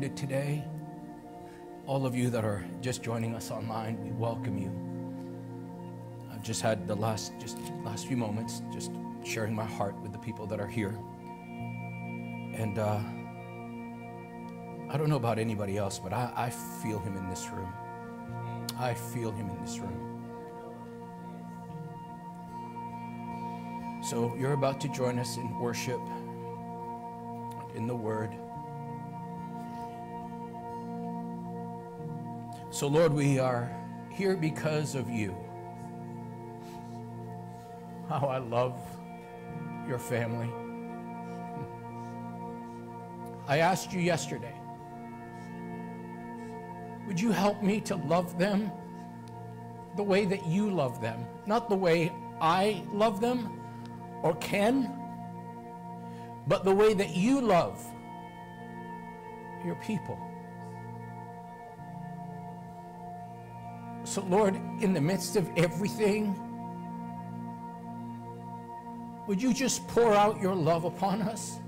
today. All of you that are just joining us online, we welcome you. I've just had the last just last few moments just sharing my heart with the people that are here. And uh, I don't know about anybody else, but I, I feel him in this room. I feel him in this room. So you're about to join us in worship, in the Word. So, Lord, we are here because of you. How I love your family. I asked you yesterday, would you help me to love them the way that you love them, not the way I love them or can, but the way that you love your people? So, Lord, in the midst of everything, would you just pour out your love upon us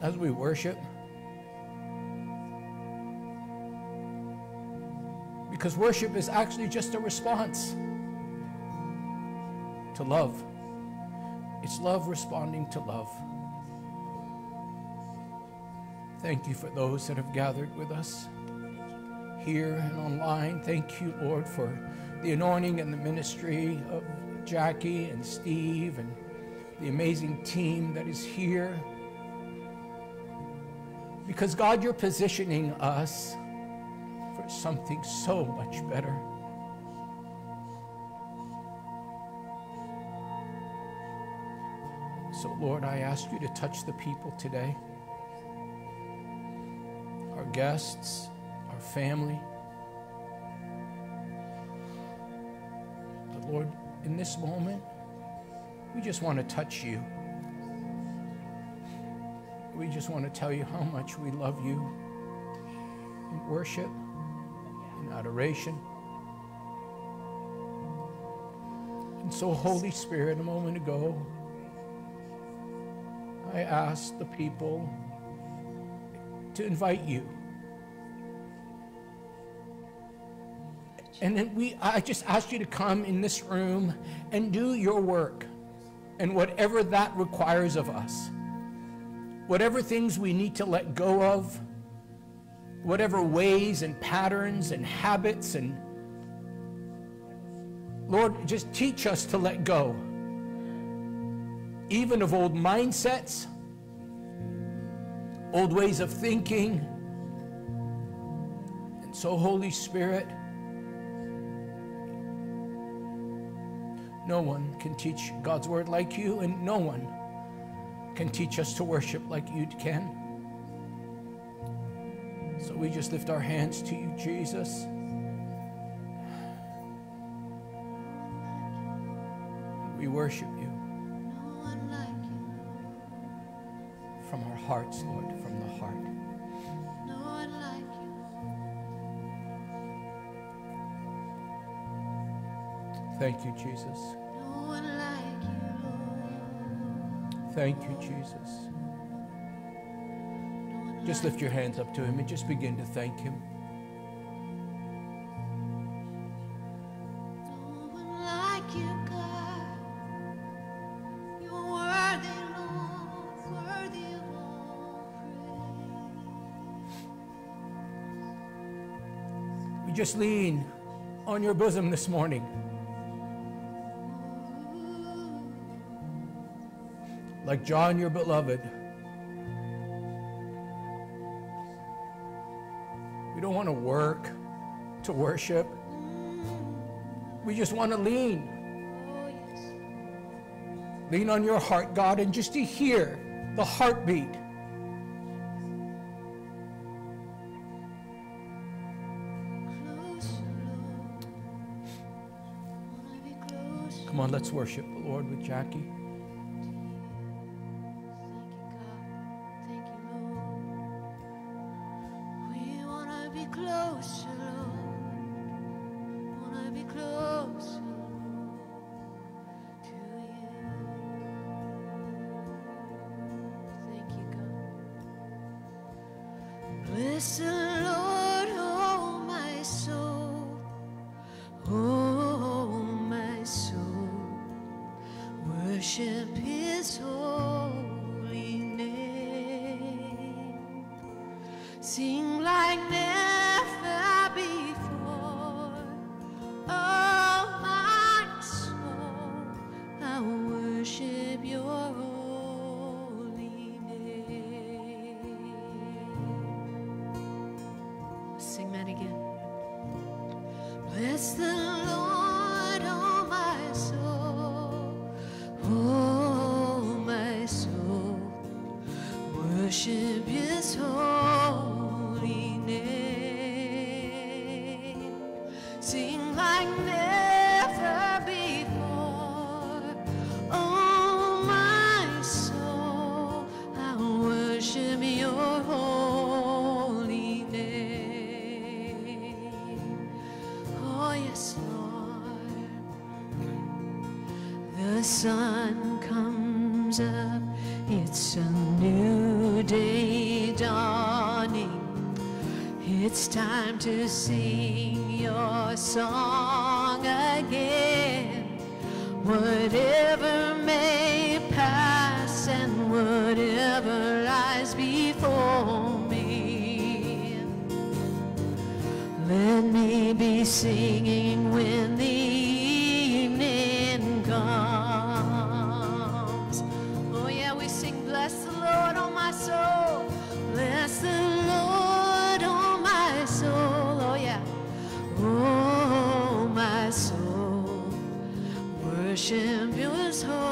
as we worship? Because worship is actually just a response to love. It's love responding to love. Thank you for those that have gathered with us here and online. Thank you, Lord, for the anointing and the ministry of Jackie and Steve and the amazing team that is here. Because, God, you're positioning us for something so much better. So, Lord, I ask you to touch the people today, our guests our family. But Lord, in this moment, we just want to touch you. We just want to tell you how much we love you in worship, in adoration. And so, Holy Spirit, a moment ago, I asked the people to invite you And then we, I just ask you to come in this room and do your work and whatever that requires of us. Whatever things we need to let go of, whatever ways and patterns and habits and Lord, just teach us to let go. Even of old mindsets, old ways of thinking. And so, Holy Spirit, No one can teach God's word like you, and no one can teach us to worship like you can. So we just lift our hands to you, Jesus. We worship you from our hearts, Lord, from the heart. Thank you, Jesus. Thank you, Jesus. Just lift your hands up to Him and just begin to thank Him. We just lean on your bosom this morning. Like John, your beloved. We don't want to work to worship. We just want to lean. Lean on your heart, God, and just to hear the heartbeat. Come on, let's worship the Lord with Jackie. Worship His holy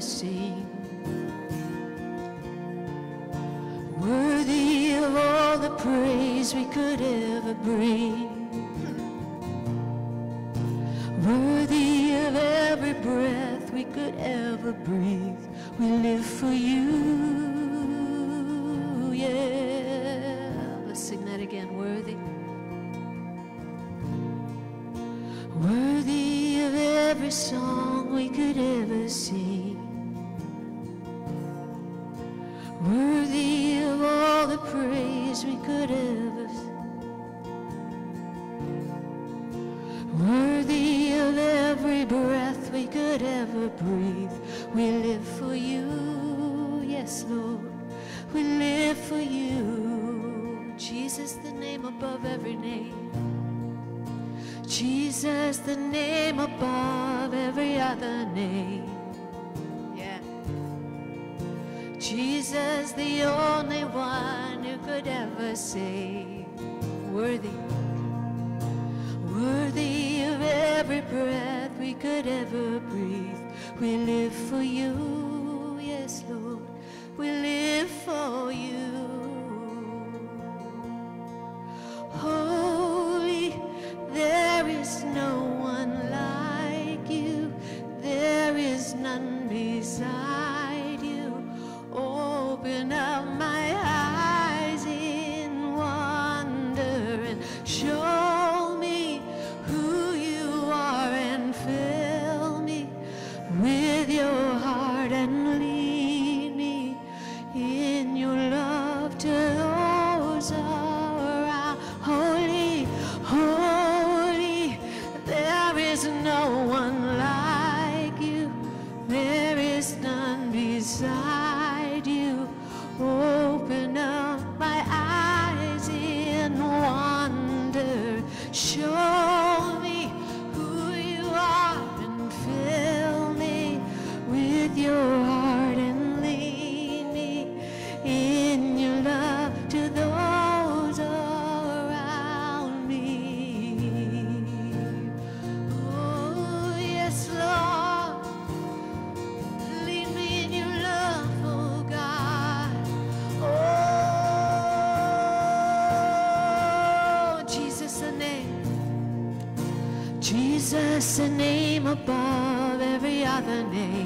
seen. Worthy of all the praise we could ever bring. above every other name.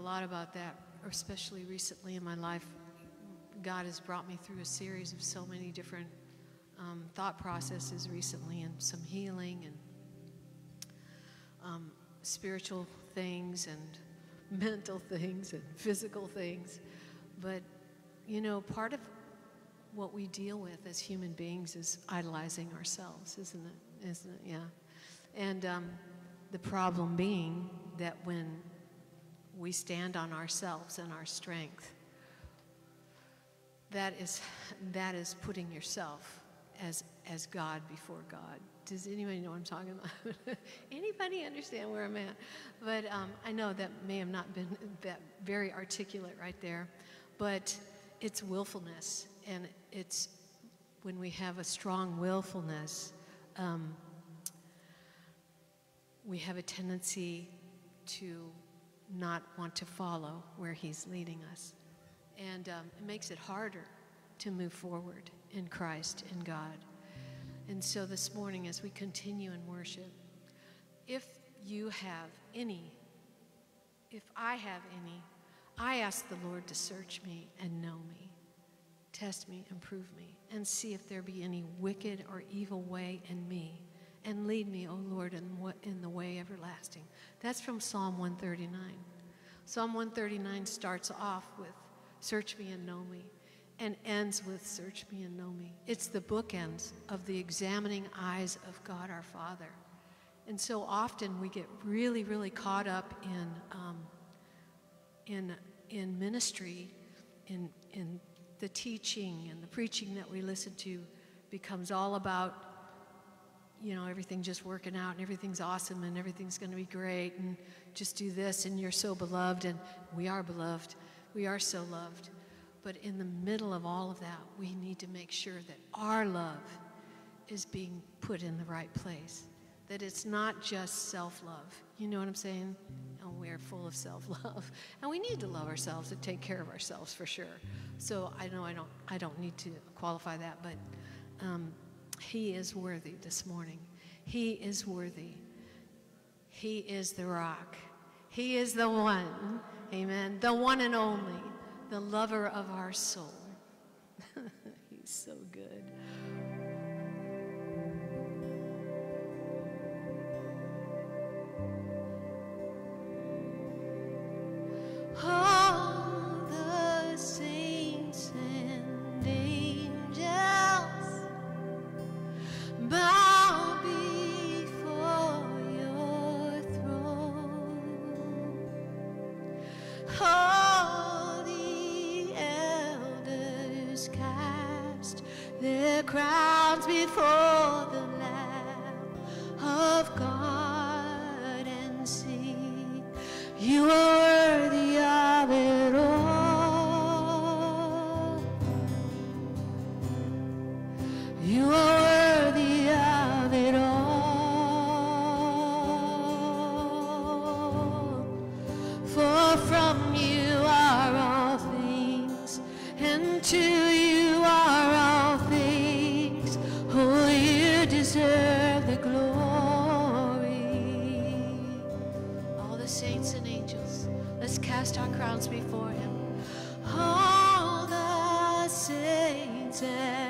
Lot about that, especially recently in my life. God has brought me through a series of so many different um, thought processes recently, and some healing and um, spiritual things and mental things and physical things. But, you know, part of what we deal with as human beings is idolizing ourselves, isn't it? Isn't it? Yeah. And um, the problem being that when we stand on ourselves and our strength, that is, that is putting yourself as, as God before God. Does anybody know what I'm talking about? anybody understand where I'm at? But um, I know that may have not been that very articulate right there, but it's willfulness, and it's when we have a strong willfulness, um, we have a tendency to not want to follow where He's leading us. And um, it makes it harder to move forward in Christ, in God. And so this morning, as we continue in worship, if you have any, if I have any, I ask the Lord to search me and know me, test me and prove me, and see if there be any wicked or evil way in me, and lead me, O Lord, in, in the way everlasting. That's from Psalm 139. Psalm 139 starts off with, Search me and know me, and ends with, Search me and know me. It's the bookends of the examining eyes of God our Father. And so often we get really, really caught up in, um, in, in ministry, in, in the teaching and the preaching that we listen to becomes all about, you know, everything just working out and everything's awesome and everything's going to be great and just do this and you're so beloved and we are beloved. We are so loved. But in the middle of all of that, we need to make sure that our love is being put in the right place that it's not just self love. You know what I'm saying? And we're full of self love. And we need to love ourselves and take care of ourselves for sure. So I know I don't, I don't need to qualify that, but um, He is worthy this morning. He is worthy. He is the rock. He is the one, amen, the one and only, the lover of our soul. He's so good. You are all. Oh, you deserve the glory. All the saints and angels, let's cast our crowns before him. All the saints and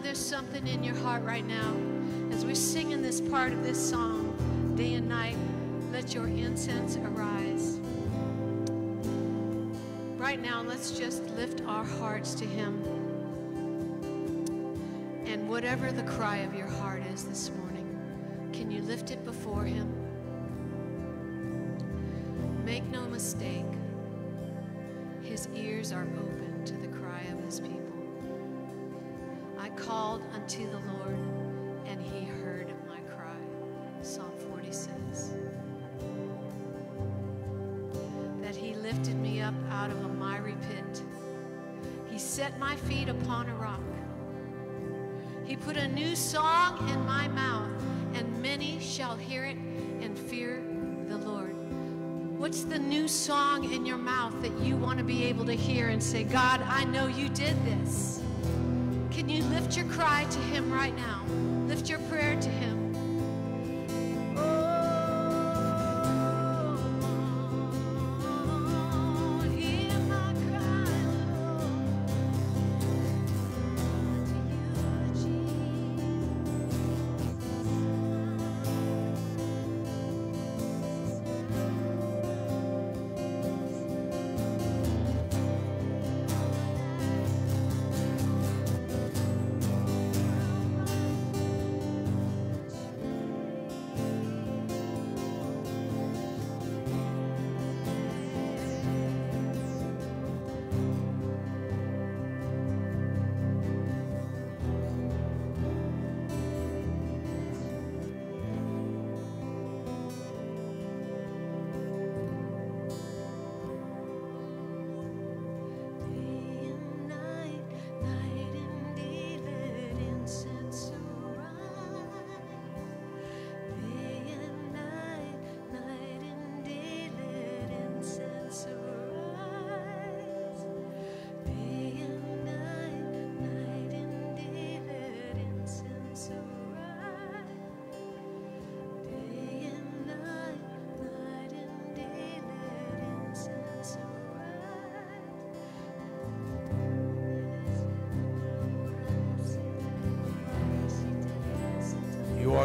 there's something in your heart right now. As we're singing this part of this song, day and night, let your incense arise. Right now, let's just lift our hearts to Him. And whatever the cry of your heart is this morning, can you lift it before Him? Make no mistake, His ears are open to the cry of His people. Called unto the Lord, and He heard my cry. Psalm 40 says. That He lifted me up out of a miry pit. He set my feet upon a rock. He put a new song in my mouth, and many shall hear it and fear the Lord. What's the new song in your mouth that you want to be able to hear and say, God, I know you did this? You lift your cry to Him right now? Lift your prayer to Him.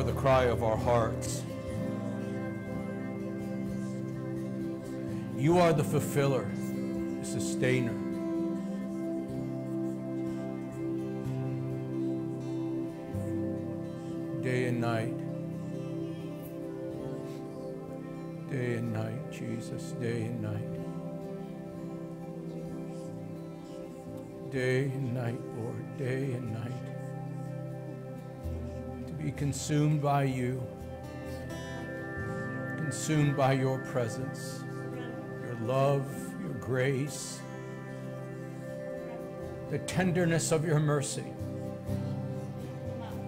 Are the cry of our hearts. You are the fulfiller, the sustainer. Day and night. Day and night, Jesus, day and night. Day and night, Lord, day and night consumed by you, consumed by your presence, your love, your grace, the tenderness of your mercy,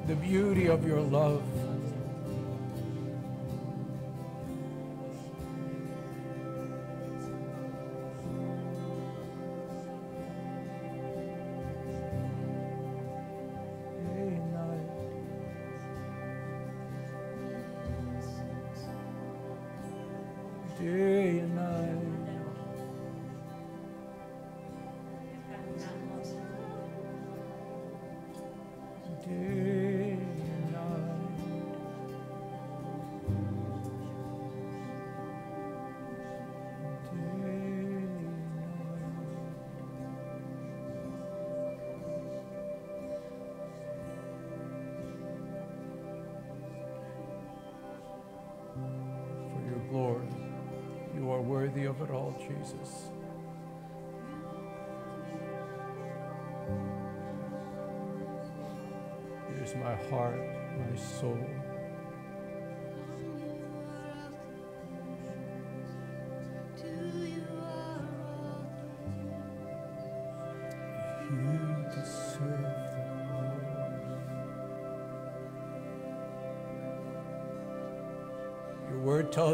the beauty of your love.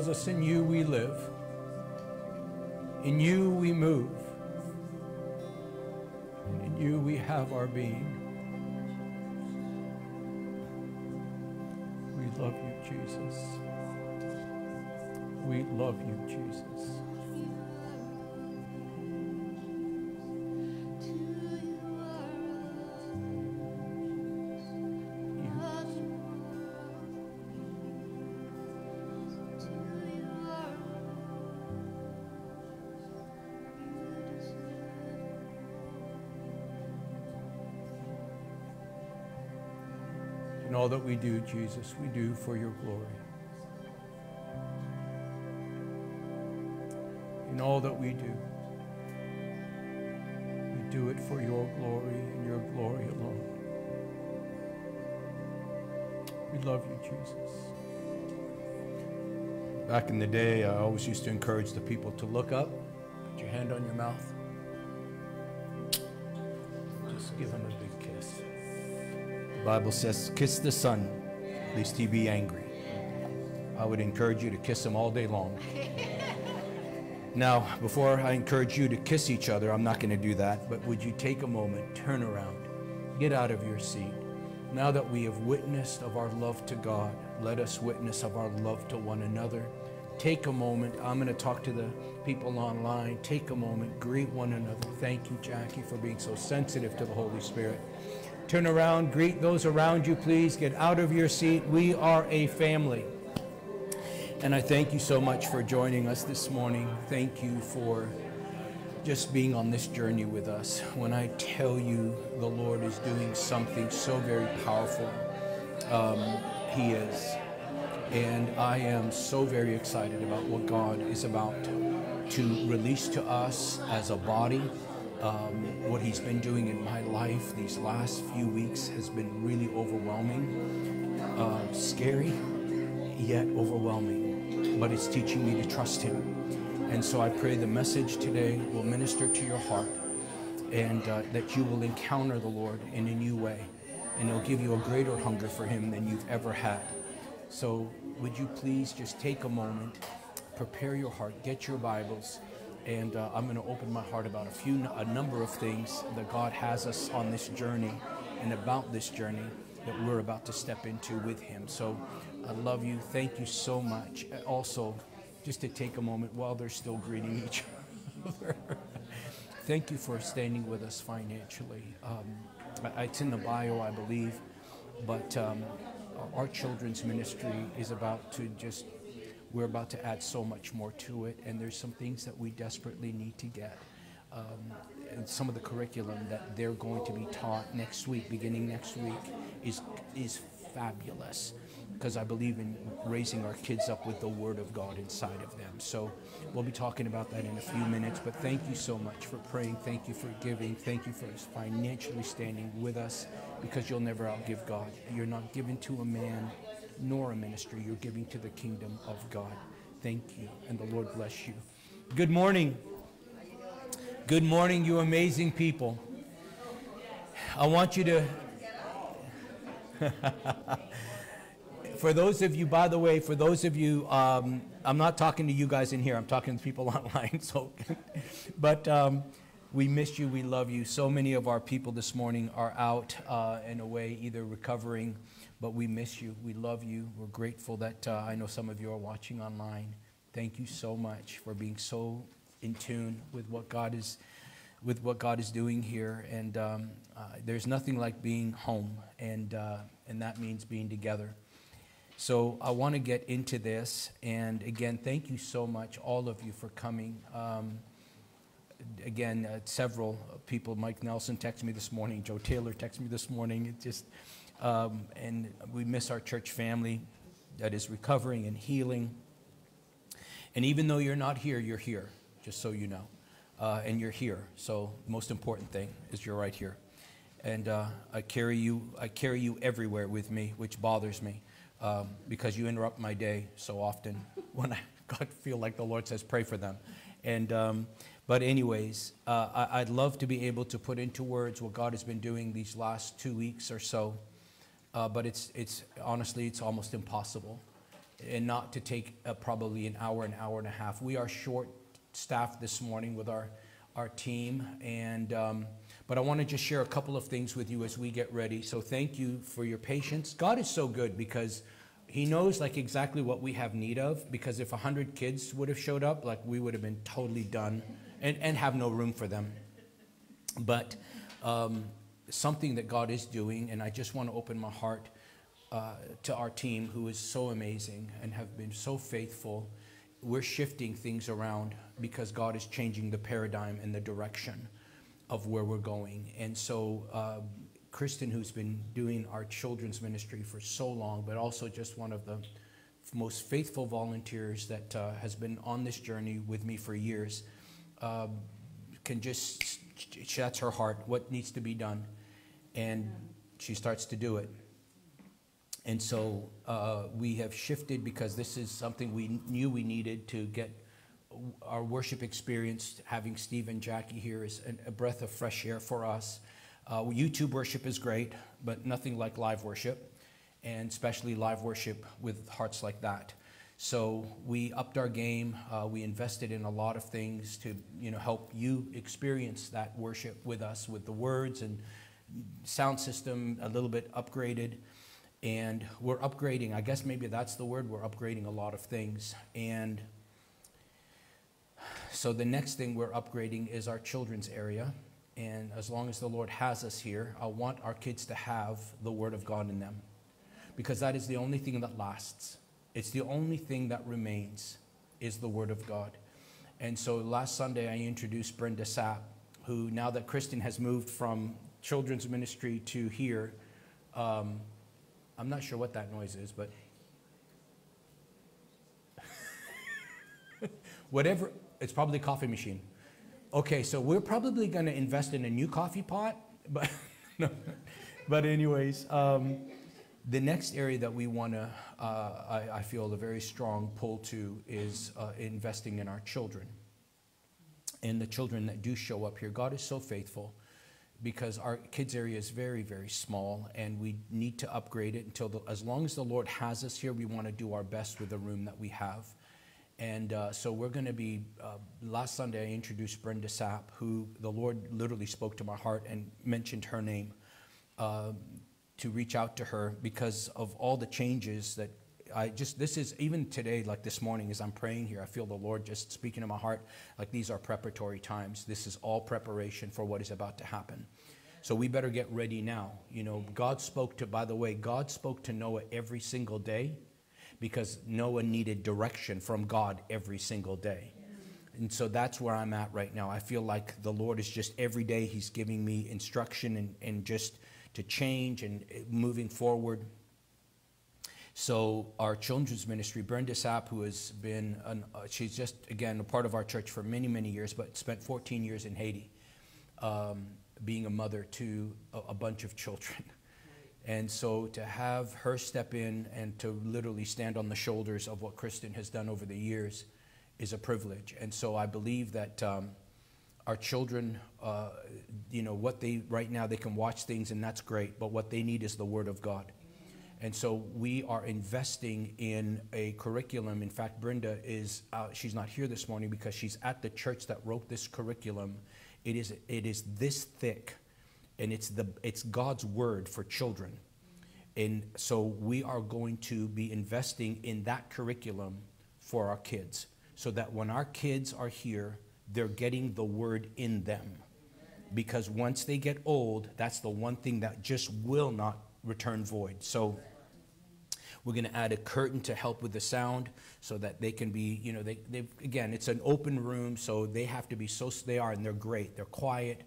Tells us in you we live, in you we move, and in you we have our being. We love you, Jesus. We love you, Jesus. That we do, Jesus, we do for your glory. In all that we do, we do it for your glory and your glory alone. We love you, Jesus. Back in the day, I always used to encourage the people to look up, put your hand on your mouth, just give him a big Bible says, kiss the Son, lest he be angry. I would encourage you to kiss him all day long. Now, before I encourage you to kiss each other, I'm not going to do that, but would you take a moment, turn around, get out of your seat. Now that we have witnessed of our love to God, let us witness of our love to one another. Take a moment. I'm going to talk to the people online. Take a moment, greet one another. Thank you, Jackie, for being so sensitive to the Holy Spirit. Turn around, greet those around you, please. Get out of your seat. We are a family. And I thank you so much for joining us this morning. Thank you for just being on this journey with us. When I tell you the Lord is doing something so very powerful, um, He is. And I am so very excited about what God is about to release to us as a body. Um, what He's been doing in my life these last few weeks has been really overwhelming, uh, scary, yet overwhelming but it's teaching me to trust Him. And so I pray the message today will minister to your heart and uh, that you will encounter the Lord in a new way. And He'll give you a greater hunger for Him than you've ever had. So would you please just take a moment, prepare your heart, get your Bibles, and uh, I'm going to open my heart about a few, a number of things that God has us on this journey and about this journey that we're about to step into with Him. So I love you. Thank you so much. Also, just to take a moment while they're still greeting each other. Thank you for standing with us financially. Um, it's in the bio, I believe, but um, our children's ministry is about to just, we're about to add so much more to it, and there's some things that we desperately need to get. Um, and some of the curriculum that they're going to be taught next week, beginning next week, is is fabulous because I believe in raising our kids up with the Word of God inside of them. So we'll be talking about that in a few minutes. But thank you so much for praying. Thank you for giving. Thank you for financially standing with us because you'll never outgive God. You're not given to a man nor a ministry, you're giving to the kingdom of God. Thank you, and the Lord bless you. Good morning. Good morning, you amazing people. I want you to. for those of you, by the way, for those of you, um, I'm not talking to you guys in here. I'm talking to people online. So, but um, we miss you. We love you. So many of our people this morning are out uh, in a way, either recovering, but we miss you. We love you. We're grateful that uh, I know some of you are watching online. Thank you so much for being so in tune with what God is with what God is doing here. And um, uh, there's nothing like being home, and uh, and that means being together. So I want to get into this. And again, thank you so much, all of you, for coming. Um, again, uh, several people, Mike Nelson texted me this morning, Joe Taylor texted me this morning. It just, um, and we miss our church family that is recovering and healing. And even though you're not here, you're here, just so you know. Uh, and you're here. So the most important thing is you're right here. And uh, I carry you, I carry you everywhere with me, which bothers me um, because you interrupt my day so often when I feel like the Lord says, pray for them. And, um, but anyways, uh, I, would love to be able to put into words what God has been doing these last two weeks or so. Uh, but it's, it's honestly, it's almost impossible. And not to take uh, probably an hour, an hour and a half. We are short staffed this morning with our, our team. And, um, but I want to just share a couple of things with you as we get ready. So thank you for your patience. God is so good because he knows like exactly what we have need of because if 100 kids would have showed up like we would have been totally done and, and have no room for them. But um, something that god is doing and i just want to open my heart uh, to our team who is so amazing and have been so faithful. We're shifting things around because god is changing the paradigm and the direction of where we're going. And so uh, Kristen, who's been doing our children's ministry for so long, but also just one of the most faithful volunteers that uh, has been on this journey with me for years, uh, can just, that's her heart, what needs to be done. And she starts to do it. And so uh, we have shifted because this is something we knew we needed to get our worship experience. Having Steve and Jackie here is a breath of fresh air for us. Uh, YouTube worship is great, but nothing like live worship, and especially live worship with hearts like that. So we upped our game. Uh, we invested in a lot of things to, you know, help you experience that worship with us, with the words and sound system a little bit upgraded. And we're upgrading. I guess maybe that's the word. We're upgrading a lot of things. And so the next thing we're upgrading is our children's area. And as long as the Lord has us here, I want our kids to have the Word of God in them because that is the only thing that lasts. It's the only thing that remains is the Word of God. And so last Sunday, I introduced Brenda Sapp, who now that Kristen has moved from children's ministry to here, um, I'm not sure what that noise is, but whatever, it's probably a coffee machine. Okay, so we're probably going to invest in a new coffee pot, but. But anyways, um, the next area that we want to, uh, I, I, feel a very strong pull to is uh, investing in our children. And the children that do show up here. God is so faithful because our kids area is very very small and we need to upgrade it until the, as long as the lord has us here we want to do our best with the room that we have. And uh, so we're going to be, uh, last Sunday I introduced Brenda Sapp, who the Lord literally spoke to my heart and mentioned her name. Uh, to reach out to her because of all the changes that I just, this is, even today, like this morning as I'm praying here, I feel the Lord just speaking to my heart, like these are preparatory times. This is all preparation for what is about to happen. So we better get ready now. You know, God spoke to, by the way, God spoke to Noah every single day because Noah needed direction from God every single day. And so that's where I'm at right now. I feel like the Lord is just every day, He's giving me instruction and, and just to change and uh, moving forward. So, our children's ministry, Brenda Sapp, who has been, an, uh, she's just, again, a part of our church for many, many years, but spent 14 years in Haiti, um, being a mother to a, a bunch of children. And so to have her step in and to literally stand on the shoulders of what Kristen has done over the years is a privilege. And so I believe that um, our children, uh, you know, what they, right now, they can watch things and that's great, but what they need is the Word of God. And so we are investing in a curriculum. In fact, Brenda is, uh, she's not here this morning because she's at the church that wrote this curriculum. It is, it is this thick and it's, the, it's God's word for children. And so we are going to be investing in that curriculum for our kids so that when our kids are here, they're getting the word in them. Because once they get old, that's the one thing that just will not return void. So we're going to add a curtain to help with the sound so that they can be, you know, they, they again, it's an open room, so they have to be so, they are, and they're great. They're quiet.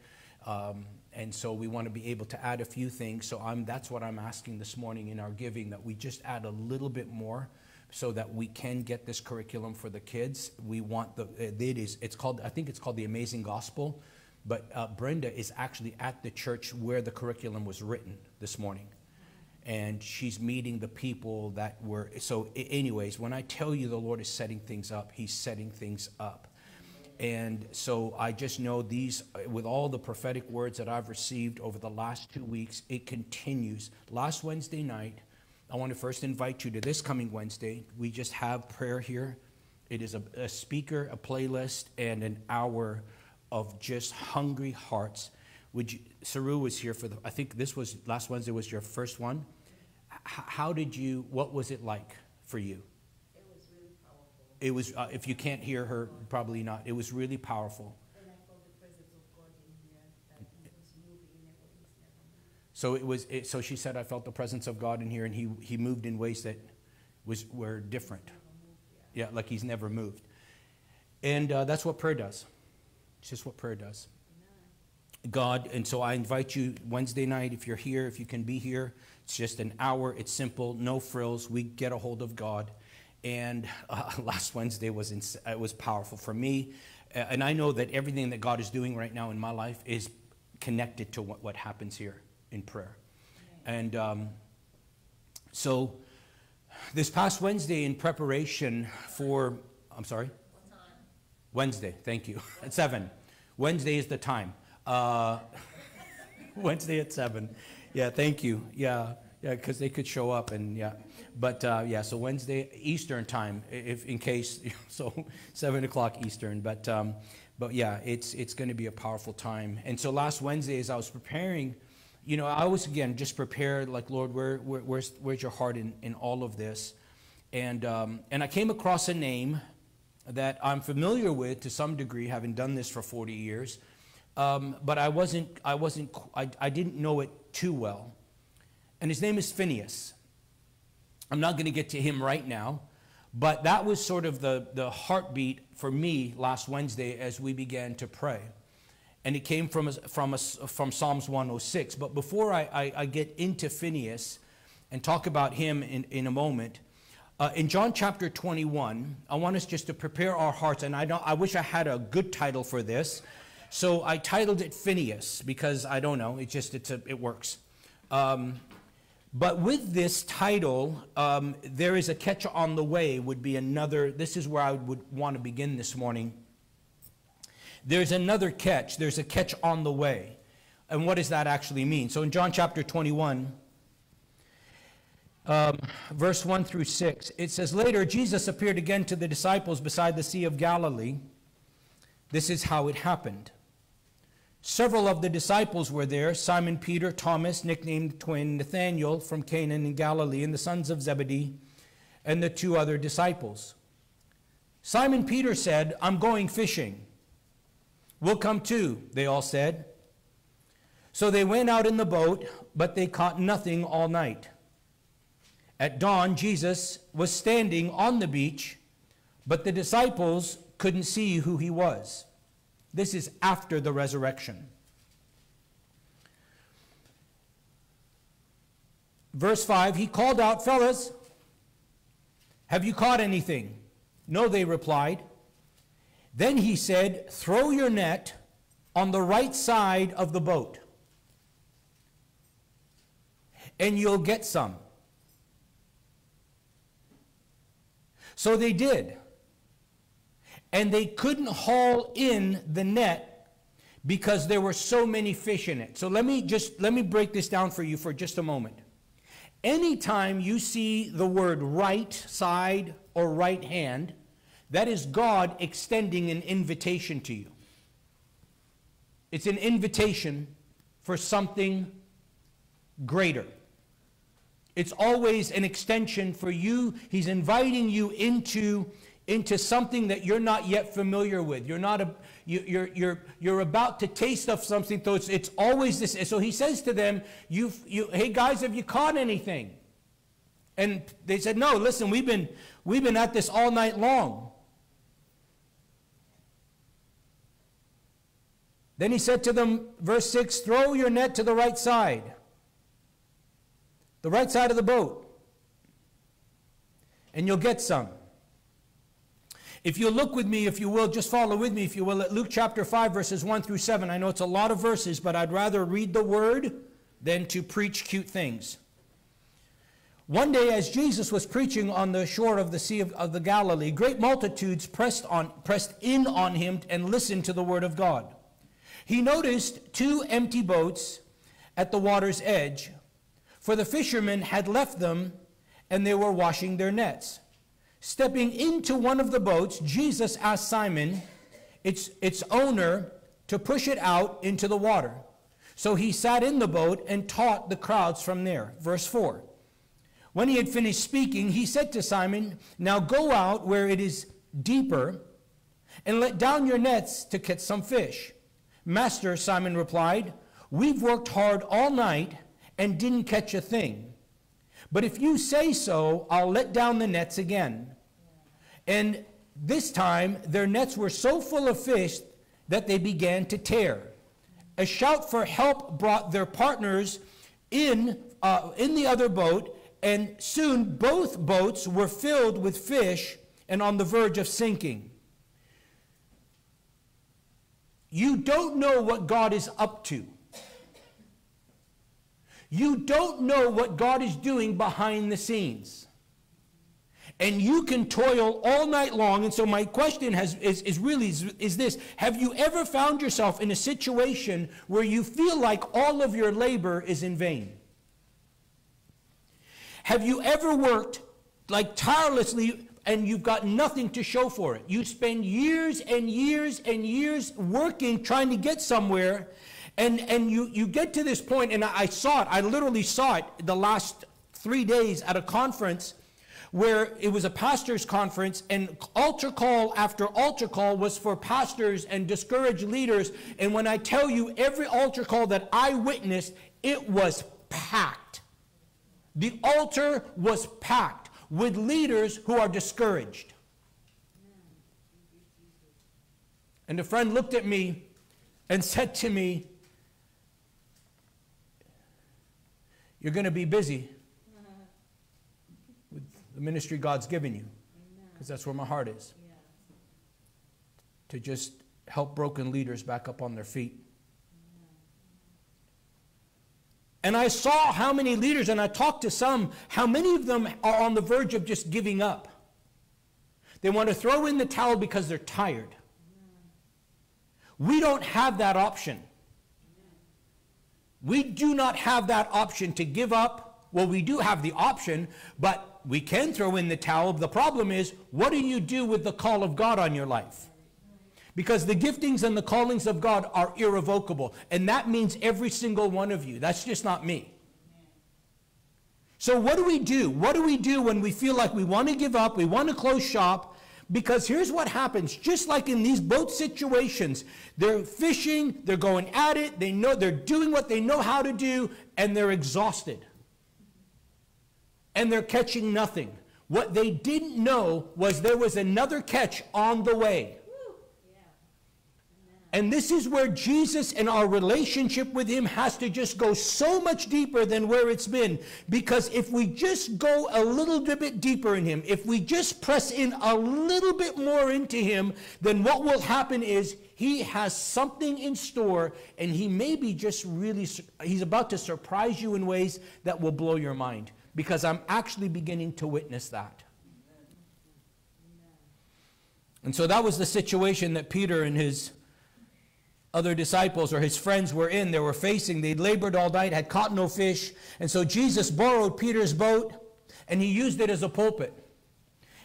Um, and so we want to be able to add a few things. So I'm, that's what I'm asking this morning in our giving, that we just add a little bit more so that we can get this curriculum for the kids. We want the, it is, it's called, I think it's called the Amazing Gospel. But uh, Brenda is actually at the church where the curriculum was written this morning. And she's meeting the people that were, so anyways, when I tell you the Lord is setting things up, he's setting things up. And so I just know these, with all the prophetic words that I've received over the last two weeks, it continues. Last Wednesday night, I want to first invite you to this coming Wednesday. We just have prayer here. It is a, a speaker, a playlist, and an hour of just hungry hearts. Would you, Saru was here for the, I think this was, last Wednesday was your first one. H- how did you, what was it like for you? It was, really powerful. It was, uh, if you can't hear her, probably not. It was really powerful. So it was. It, so she said, "I felt the presence of God in here, and he he moved in ways that was were different. Yeah, like he's never moved. And uh, that's what prayer does. It's just what prayer does. God. And so I invite you Wednesday night, if you're here, if you can be here. It's just an hour. It's simple, no frills. We get a hold of God. And uh, last Wednesday was it was powerful for me. And I know that everything that God is doing right now in my life is connected to what, what happens here in prayer. And um, so this past Wednesday, in preparation for, I'm sorry? Wednesday, thank you. At 7. Wednesday is the time. Uh, Wednesday at 7. Yeah, thank you. Yeah, yeah, because they could show up and yeah. But uh, yeah, so Wednesday Eastern time, if in case, so 7 o'clock Eastern. But um, but yeah, it's it's going to be a powerful time. And so last Wednesday, as I was preparing, you know, I was again just prepared, like Lord, where, where where's where's your heart in in all of this? And um, and I came across a name that I'm familiar with to some degree, having done this for 40 years. Um, but I wasn't, I wasn't, I, I didn't know it too well. And his name is Phineas. I'm not going to get to him right now, but that was sort of the, the heartbeat for me last Wednesday as we began to pray. And it came from, from, from Psalms 106. But before I, I, I get into Phineas and talk about him in, in a moment, uh, in John chapter 21, I want us just to prepare our hearts, and I, don't, I wish I had a good title for this. So I titled it Phineas because I don't know, it just it's a, it works. Um, but with this title, um, there is a catch on the way, would be another. This is where I would want to begin this morning. There's another catch. There's a catch on the way. And what does that actually mean? So in John chapter 21, um, verse 1 through 6, it says, Later, Jesus appeared again to the disciples beside the Sea of Galilee. This is how it happened. Several of the disciples were there Simon Peter, Thomas, nicknamed twin, Nathanael from Cana in Galilee, and the sons of Zebedee, and the two other disciples. Simon Peter said, I'm going fishing. We'll come too, they all said. So they went out in the boat, but they caught nothing all night. At dawn, Jesus was standing on the beach, but the disciples couldn't see who he was. This is after the resurrection. Verse 5 He called out, Fellas, have you caught anything? No, they replied. Then he said, Throw your net on the right side of the boat, and you'll get some. So they did and they couldn't haul in the net because there were so many fish in it. So let me just let me break this down for you for just a moment. Anytime you see the word right side or right hand, that is God extending an invitation to you. It's an invitation for something greater. It's always an extension for you. He's inviting you into into something that you're not yet familiar with. You're not a, you, you're, you're, you're about to taste of something, so it's, it's always this. So he says to them, you, you, hey guys, have you caught anything? And they said, no, listen, we've been, we've been at this all night long. Then he said to them, verse 6, throw your net to the right side, the right side of the boat, and you'll get some. If you look with me, if you will, just follow with me, if you will, at Luke chapter 5, verses 1 through 7. I know it's a lot of verses, but I'd rather read the word than to preach cute things. One day, as Jesus was preaching on the shore of the Sea of, of the Galilee, great multitudes pressed, on, pressed in on him and listened to the word of God. He noticed two empty boats at the water's edge, for the fishermen had left them and they were washing their nets. Stepping into one of the boats, Jesus asked Simon, its, its owner, to push it out into the water. So he sat in the boat and taught the crowds from there. Verse 4. When he had finished speaking, he said to Simon, Now go out where it is deeper and let down your nets to catch some fish. Master, Simon replied, We've worked hard all night and didn't catch a thing. But if you say so, I'll let down the nets again. And this time, their nets were so full of fish that they began to tear. A shout for help brought their partners in, uh, in the other boat, and soon both boats were filled with fish and on the verge of sinking. You don't know what God is up to. You don't know what God is doing behind the scenes. And you can toil all night long. And so, my question has, is, is really is, is this Have you ever found yourself in a situation where you feel like all of your labor is in vain? Have you ever worked like tirelessly and you've got nothing to show for it. You spend years and years and years working, trying to get somewhere, and, and you, you get to this point, and I, I saw it, I literally saw it the last three days at a conference where it was a pastor's conference, and altar call after altar call was for pastors and discouraged leaders. And when I tell you every altar call that I witnessed, it was packed. The altar was packed with leaders who are discouraged. And a friend looked at me and said to me, You're going to be busy with the ministry God's given you, because that's where my heart is. To just help broken leaders back up on their feet. And I saw how many leaders, and I talked to some, how many of them are on the verge of just giving up. They want to throw in the towel because they're tired. We don't have that option. We do not have that option to give up. Well, we do have the option, but we can throw in the towel. The problem is, what do you do with the call of God on your life? Because the giftings and the callings of God are irrevocable. And that means every single one of you. That's just not me. So, what do we do? What do we do when we feel like we want to give up, we want to close shop? Because here's what happens just like in these boat situations, they're fishing, they're going at it, they know they're doing what they know how to do, and they're exhausted. And they're catching nothing. What they didn't know was there was another catch on the way. And this is where Jesus and our relationship with Him has to just go so much deeper than where it's been. Because if we just go a little bit deeper in Him, if we just press in a little bit more into Him, then what will happen is He has something in store and He may be just really, He's about to surprise you in ways that will blow your mind. Because I'm actually beginning to witness that. And so that was the situation that Peter and his other disciples or his friends were in. They were facing, they'd labored all night, had caught no fish. And so Jesus borrowed Peter's boat and he used it as a pulpit.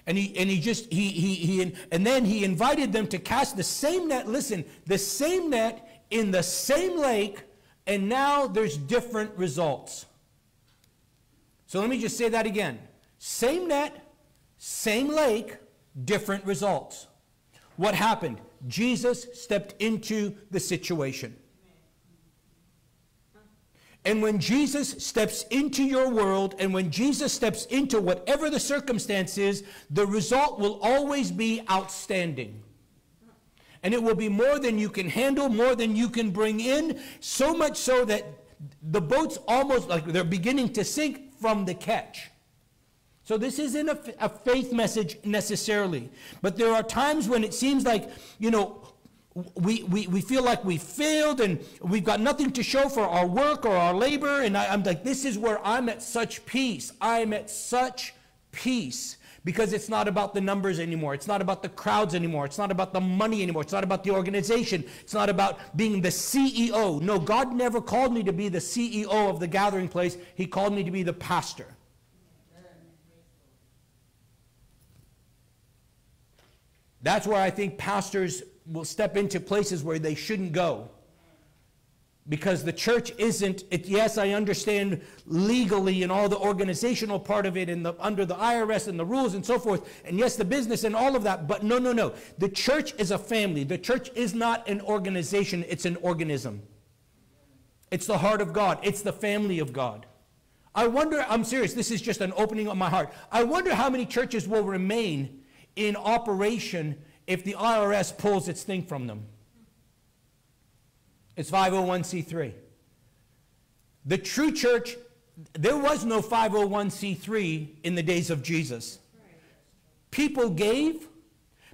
And he, and he just, he, he, he, and then he invited them to cast the same net, listen, the same net in the same lake, and now there's different results. So let me just say that again. Same net, same lake, different results. What happened? Jesus stepped into the situation. And when Jesus steps into your world and when Jesus steps into whatever the circumstance is, the result will always be outstanding. And it will be more than you can handle, more than you can bring in, so much so that the boat's almost like they're beginning to sink from the catch. So this isn't a, a faith message necessarily, but there are times when it seems like, you know, we, we, we feel like we failed and we've got nothing to show for our work or our labor. And I, I'm like, this is where I'm at such peace. I'm at such peace because it's not about the numbers anymore. It's not about the crowds anymore. It's not about the money anymore. It's not about the organization. It's not about being the CEO. No, God never called me to be the CEO of the gathering place, He called me to be the pastor. That's where I think pastors will step into places where they shouldn't go. Because the church isn't, it, yes, I understand legally and all the organizational part of it and the, under the IRS and the rules and so forth. And yes, the business and all of that. But no, no, no. The church is a family. The church is not an organization, it's an organism. It's the heart of God, it's the family of God. I wonder, I'm serious, this is just an opening of my heart. I wonder how many churches will remain in operation if the IRS pulls its thing from them. It's 501c3. The true church, there was no 501c3 in the days of Jesus. People gave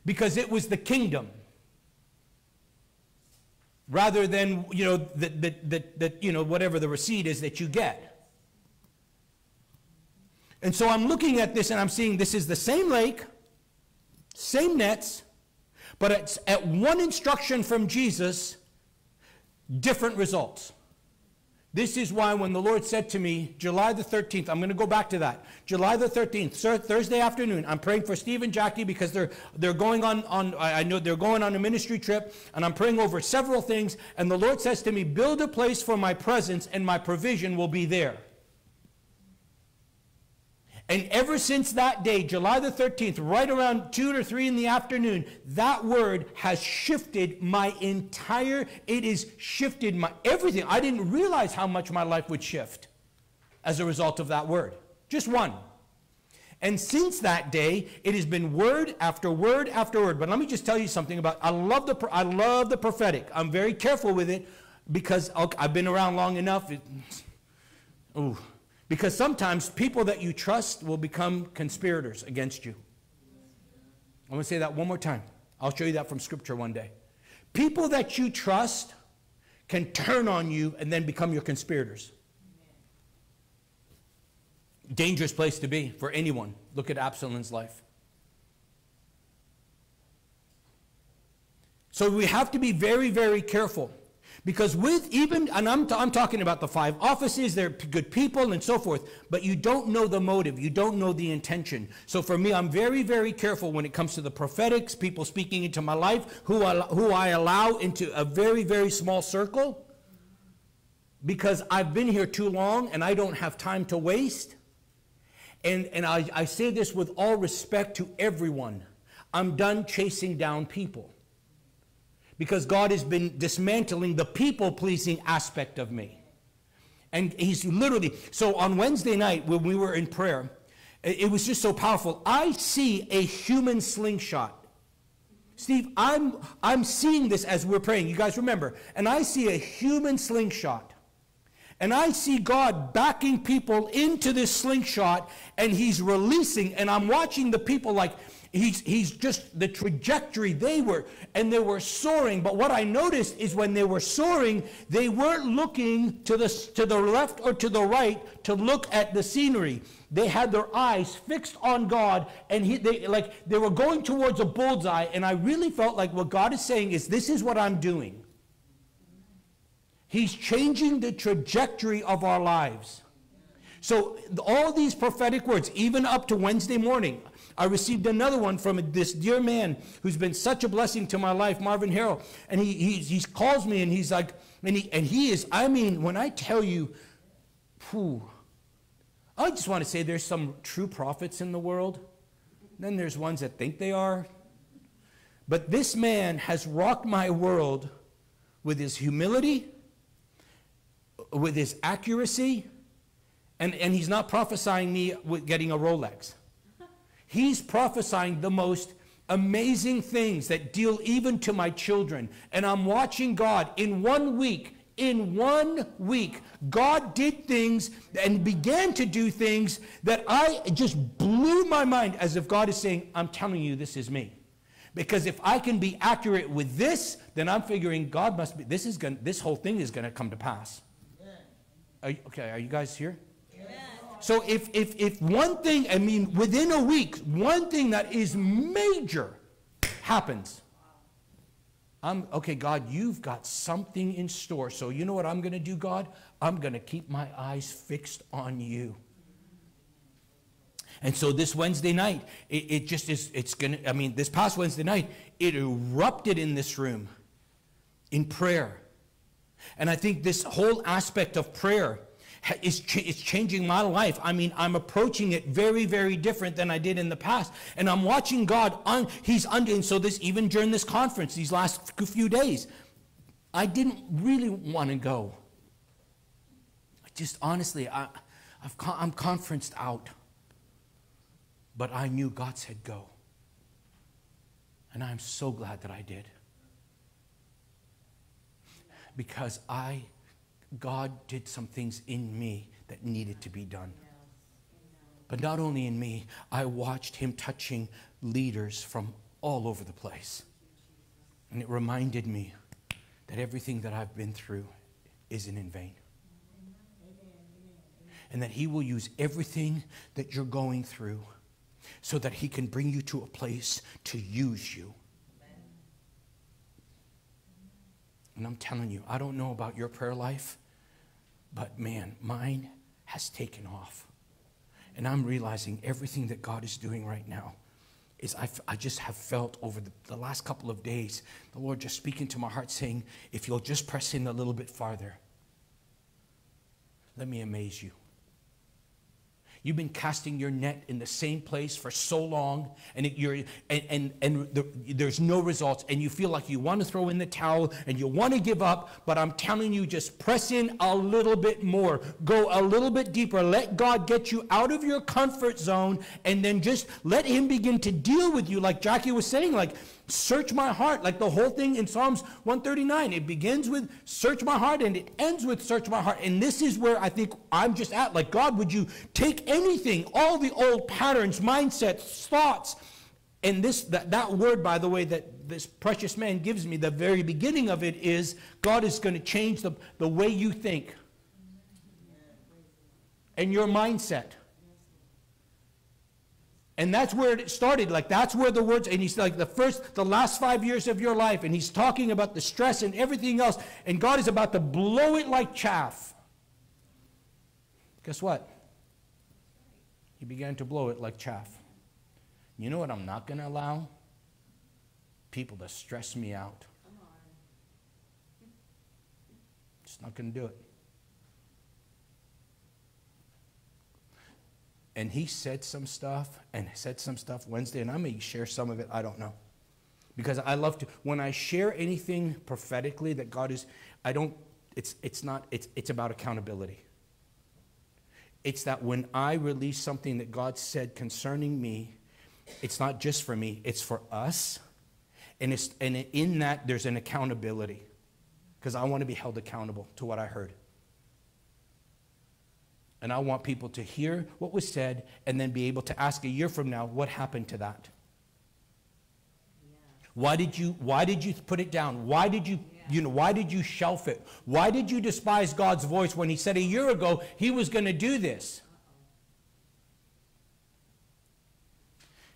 because it was the kingdom rather than, you know, the, the, the, you know, whatever the receipt is that you get. And so I'm looking at this and I'm seeing this is the same lake, same nets, but it's at one instruction from Jesus, different results. This is why when the Lord said to me, July the 13th, I'm going to go back to that. July the 13th, Thursday afternoon, I'm praying for Steve and Jackie because they're, they're going on, on, I know they're going on a ministry trip, and I'm praying over several things. And the Lord says to me, build a place for my presence and my provision will be there. And ever since that day, July the 13th, right around 2 or 3 in the afternoon, that word has shifted my entire, it has shifted my everything. I didn't realize how much my life would shift as a result of that word. Just one. And since that day, it has been word after word after word. But let me just tell you something about I love the I love the prophetic. I'm very careful with it because I've been around long enough. It, ooh, because sometimes people that you trust will become conspirators against you. I'm going to say that one more time. I'll show you that from Scripture one day. People that you trust can turn on you and then become your conspirators. Dangerous place to be for anyone. Look at Absalom's life. So we have to be very, very careful. Because with even, and I'm, I'm talking about the five offices, they're good people and so forth, but you don't know the motive, you don't know the intention. So for me, I'm very, very careful when it comes to the prophetics, people speaking into my life, who I, who I allow into a very, very small circle, because I've been here too long and I don't have time to waste. And, and I, I say this with all respect to everyone. I'm done chasing down people because God has been dismantling the people pleasing aspect of me. And he's literally, so on Wednesday night when we were in prayer, it was just so powerful. I see a human slingshot. Steve, I'm, I'm seeing this as we're praying. You guys remember. And I see a human slingshot. And I see God backing people into this slingshot and he's releasing. And I'm watching the people like, he's, he's just the trajectory they were, and they were soaring. But what I noticed is when they were soaring, they weren't looking to the, to the left or to the right to look at the scenery. They had their eyes fixed on God, and he, they, like, they were going towards a bullseye. And I really felt like what God is saying is, This is what I'm doing. He's changing the trajectory of our lives. So, all these prophetic words, even up to Wednesday morning, I received another one from this dear man who's been such a blessing to my life, Marvin Harrell. And he, he, he calls me and he's like, and he, and he is, I mean, when I tell you, whew, I just want to say there's some true prophets in the world. Then there's ones that think they are. But this man has rocked my world with his humility, with his accuracy, and, and he's not prophesying me with getting a Rolex. He's prophesying the most amazing things that deal even to my children. And I'm watching God in one week, in one week, God did things and began to do things that I just blew my mind as if God is saying, I'm telling you, this is me. Because if I can be accurate with this, then I'm figuring God must be, this is gonna, this whole thing is going to come to pass. Are you, okay, are you guys here? So if, if, if one thing, I mean, within a week, one thing that is major happens. I'm, okay, God, you've got something in store. So you know what I'm going to do, God? I'm going to keep my eyes fixed on you. And so this Wednesday night, it, it just is, it's going to, I mean, this past Wednesday night, it erupted in this room in prayer. And I think this whole aspect of prayer is ch- it's changing my life. I mean, I'm approaching it very, very different than I did in the past. And I'm watching God on, He's under, and so this, even during this conference, these last few days, I didn't really want to go. I just honestly, I, I've, I'm conferenced out. But I knew God said go. And I'm so glad that I did. because I, God did some things in me that needed to be done. But not only in me, I watched him touching leaders from all over the place. And it reminded me that everything that I've been through isn't in vain. And that he will use everything that you're going through so that he can bring you to a place to use you. And I'm telling you, I don't know about your prayer life, but man, mine has taken off. And I'm realizing everything that God is doing right now is I, I just have felt over the, the last couple of days, the Lord just speaking to my heart saying, if you'll just press in a little bit farther, let me amaze you. You've been casting your net in the same place for so long, and, it, you're, and, and, and the, there's no results, and you feel like you want to throw in the towel and you want to give up, but I'm telling you, just press in a little bit more. Go a little bit deeper. Let God get you out of your comfort zone, and then just let Him begin to deal with you, like Jackie was saying, like, Search my heart, like the whole thing in Psalms 139. It begins with search my heart and it ends with search my heart. And this is where I think I'm just at. Like, God, would you take anything, all the old patterns, mindsets, thoughts, and this that, that word, by the way, that this precious man gives me, the very beginning of it is God is going to change the, the way you think and your mindset. And that's where it started. Like, that's where the words, and he's like, the first, the last five years of your life, and he's talking about the stress and everything else, and God is about to blow it like chaff. Guess what? He began to blow it like chaff. You know what I'm not going to allow? People to stress me out. Just not going to do it. And he said some stuff and said some stuff Wednesday, and I may share some of it, I don't know. Because I love to, when I share anything prophetically that God is, I don't, it's, it's not, it's, it's about accountability. It's that when I release something that God said concerning me, it's not just for me, it's for us. And, it's, and in that, there's an accountability. Because I want to be held accountable to what I heard. And I want people to hear what was said and then be able to ask a year from now, what happened to that? Why did you why did you put it down? Why did you you know why did you shelf it? Why did you despise God's voice when he said a year ago he was going to do this?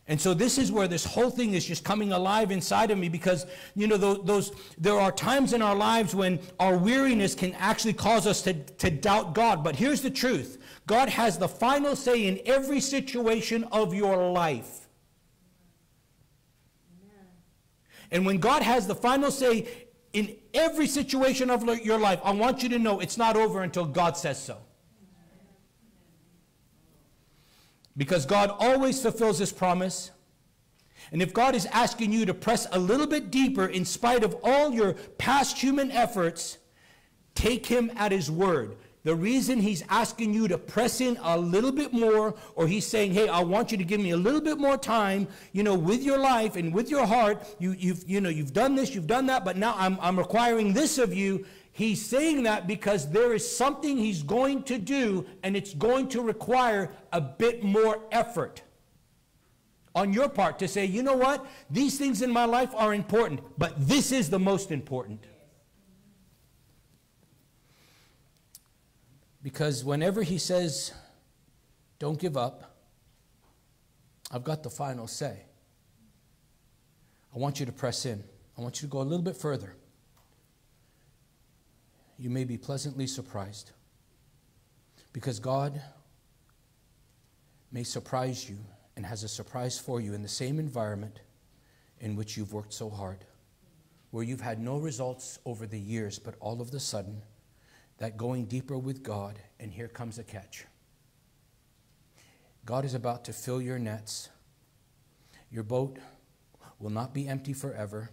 And so this is where this whole thing is just coming alive inside of me because, you know, those, those, there are times in our lives when our weariness can actually cause us to, to doubt God. But here's the truth. God has the final say in every situation of your life. And when God has the final say in every situation of your life, I want you to know it's not over until God says so. Because God always fulfills his promise. And if God is asking you to press a little bit deeper in spite of all your past human efforts, take him at his word. The reason he's asking you to press in a little bit more, or he's saying, hey, I want you to give me a little bit more time, you know, with your life and with your heart. You, you've, you know, you've done this, you've done that, but now I'm, I'm requiring this of you. He's saying that because there is something he's going to do, and it's going to require a bit more effort on your part to say, you know what? These things in my life are important, but this is the most important. Because whenever he says, don't give up, I've got the final say. I want you to press in. I want you to go a little bit further you may be pleasantly surprised. Because God may surprise you and has a surprise for you in the same environment in which you've worked so hard, where you've had no results over the years, but all of a sudden, that going deeper with God, and here comes a catch. God is about to fill your nets. Your boat will not be empty forever.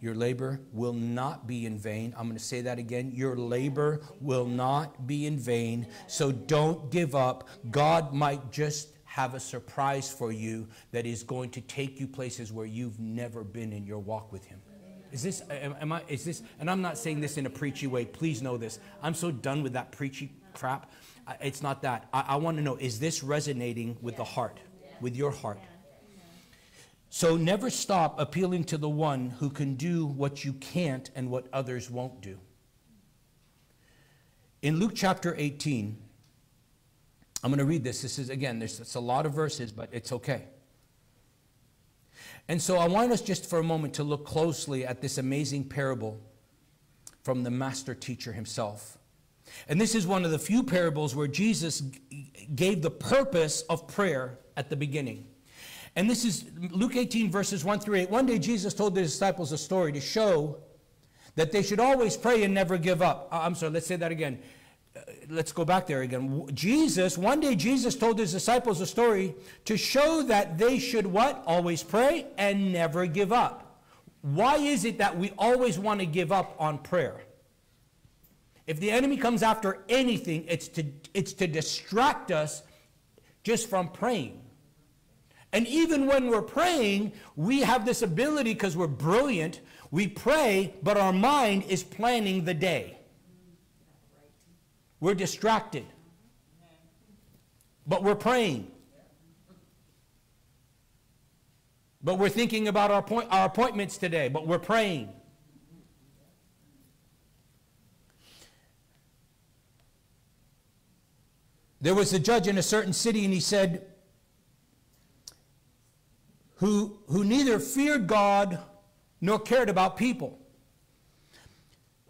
Your labor will not be in vain. I'm going to say that again. Your labor will not be in vain. So don't give up. God might just have a surprise for you that is going to take you places where you've never been in your walk with Him. Is this, am, am I, is this, and I'm not saying this in a preachy way. Please know this. I'm so done with that preachy crap. It's not that. I, I want to know, is this resonating with the heart, with your heart? So never stop appealing to the one who can do what you can't and what others won't do. In Luke chapter 18, I'm going to read this. This is, again, there's it's a lot of verses, but it's okay. And so I want us just for a moment to look closely at this amazing parable from the master teacher himself. And this is one of the few parables where Jesus gave the purpose of prayer at the beginning. And this is Luke 18, verses 1 through 8. One day Jesus told the disciples a story to show that they should always pray and never give up. Uh, I'm sorry, let's say that again. Uh, let's go back there again. Jesus, one day Jesus told his disciples a story to show that they should what? Always pray and never give up. Why is it that we always want to give up on prayer? If the enemy comes after anything, it's to, it's to distract us just from praying. And even when we're praying, we have this ability because we're brilliant. We pray, but our mind is planning the day. We're distracted. But we're praying. But we're thinking about our, point, our appointments today, but we're praying. There was a judge in a certain city, and he said, who, who neither feared God nor cared about people.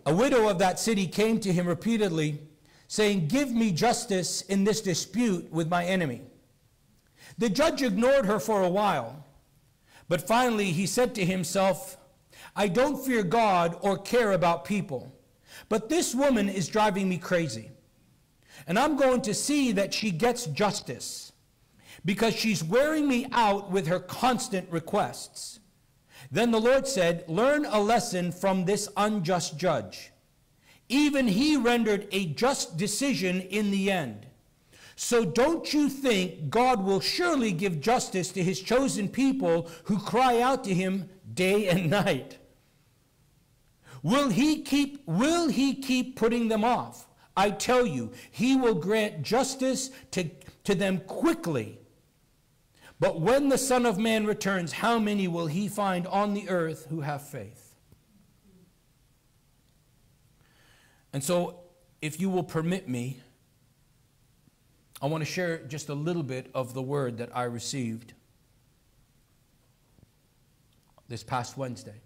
A widow of that city came to him repeatedly, saying, Give me justice in this dispute with my enemy. The judge ignored her for a while, but finally he said to himself, I don't fear God or care about people, but this woman is driving me crazy. And I'm going to see that she gets justice because she's wearing me out with her constant requests. Then the Lord said, Learn a lesson from this unjust judge. Even he rendered a just decision in the end. So don't you think God will surely give justice to his chosen people who cry out to him day and night? Will he keep, will he keep putting them off? I tell you, he will grant justice to, to them quickly. But when the Son of Man returns, how many will he find on the earth who have faith? And so, if you will permit me, I want to share just a little bit of the word that I received this past Wednesday.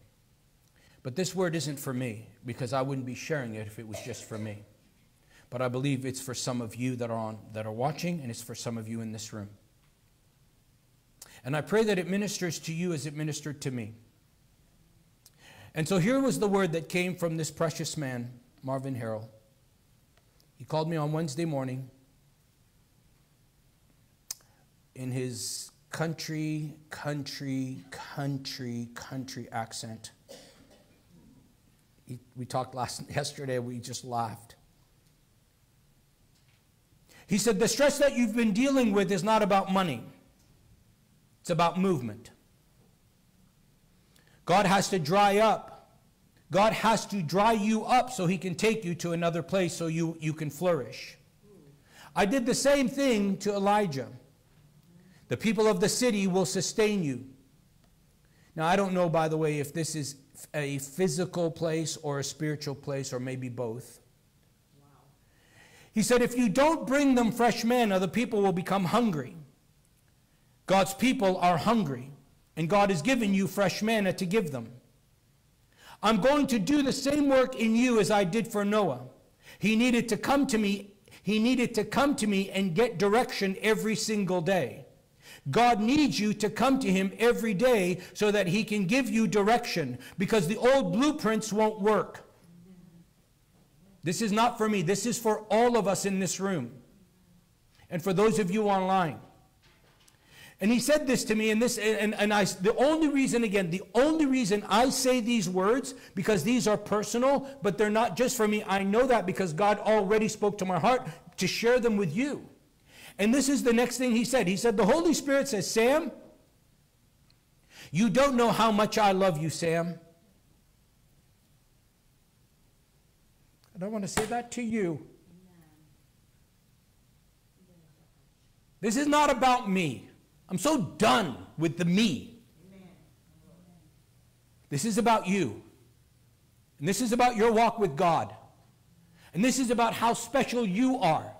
But this word isn't for me because I wouldn't be sharing it if it was just for me. But I believe it's for some of you that are on that are watching and it's for some of you in this room. And I pray that it ministers to you as it ministered to me. And so here was the word that came from this precious man, Marvin Harrell. He called me on Wednesday morning in his country, country, country, country accent. He, we talked last yesterday, we just laughed. He said, The stress that you've been dealing with is not about money. It's about movement. God has to dry up. God has to dry you up so he can take you to another place so you, you can flourish. I did the same thing to Elijah. The people of the city will sustain you. Now, I don't know, by the way, if this is a physical place or a spiritual place or maybe both. Wow. He said, if you don't bring them fresh manna, the people will become hungry. God's people are hungry, and God has given you fresh manna to give them. I'm going to do the same work in you as I did for Noah. He needed to come to me, he needed to come to me and get direction every single day. God needs you to come to him every day so that he can give you direction because the old blueprints won't work. This is not for me. This is for all of us in this room and for those of you online. And he said this to me, and this, and, and I, the only reason, again, the only reason I say these words, because these are personal, but they're not just for me. I know that because God already spoke to my heart to share them with you. And this is the next thing he said. He said, The Holy Spirit says, Sam, you don't know how much I love you, Sam. And I want to say that to you. This is not about me. I'm so done with the me. This is about you. And this is about your walk with God. And this is about how special you are.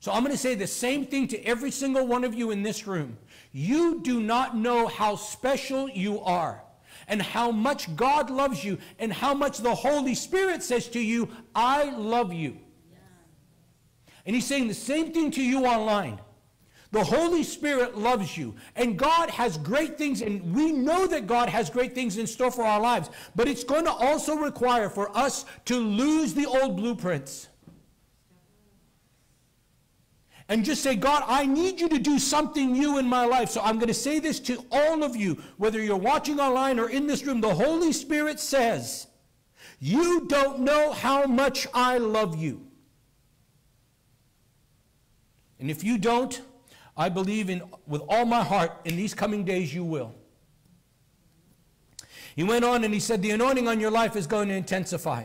So I'm going to say the same thing to every single one of you in this room. You do not know how special you are and how much God loves you and how much the Holy Spirit says to you, I love you. And he's saying the same thing to you online. The Holy Spirit loves you, and God has great things, and we know that God has great things in store for our lives, but it's going to also require for us to lose the old blueprints. And just say, God, I need you to do something new in my life. So I'm going to say this to all of you, whether you're watching online or in this room. The Holy Spirit says, You don't know how much I love you. And if you don't, I believe in with all my heart in these coming days you will. He went on and he said, The anointing on your life is going to intensify.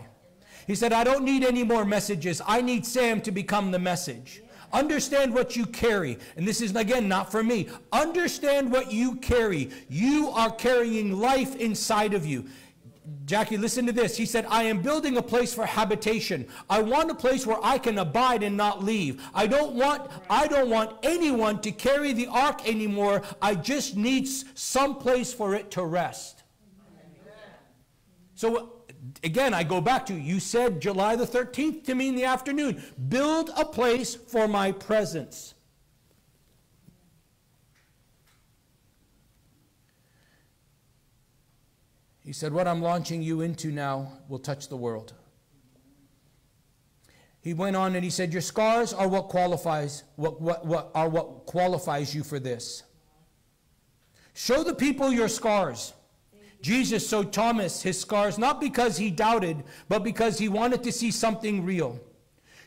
He said, I don't need any more messages. I need Sam to become the message. Understand what you carry. And this is, again, not for me. Understand what you carry. You are carrying life inside of you. Jackie, listen to this. He said, I am building a place for habitation. I want a place where I can abide and not leave. I don't want, I don't want anyone to carry the ark anymore. I just need some place for it to rest. So again, I go back to you said July the 13th to me in the afternoon. Build a place for my presence. He said, What I'm launching you into now will touch the world. He went on and he said, Your scars are what qualifies, what, what, what are what qualifies you for this. Show the people your scars. Jesus showed Thomas his scars not because he doubted, but because he wanted to see something real.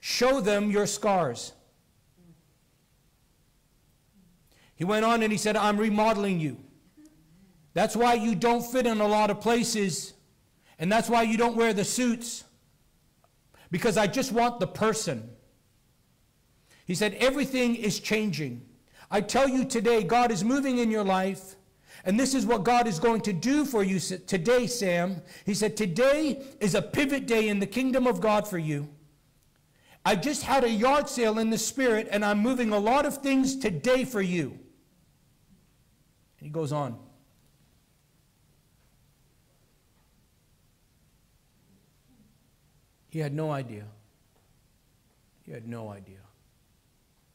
Show them your scars. He went on and he said, I'm remodeling you. That's why you don't fit in a lot of places. And that's why you don't wear the suits. Because I just want the person. He said, Everything is changing. I tell you today, God is moving in your life. And this is what God is going to do for you today, Sam. He said, Today is a pivot day in the kingdom of God for you. I just had a yard sale in the spirit, and I'm moving a lot of things today for you. And he goes on. He had no idea. He had no idea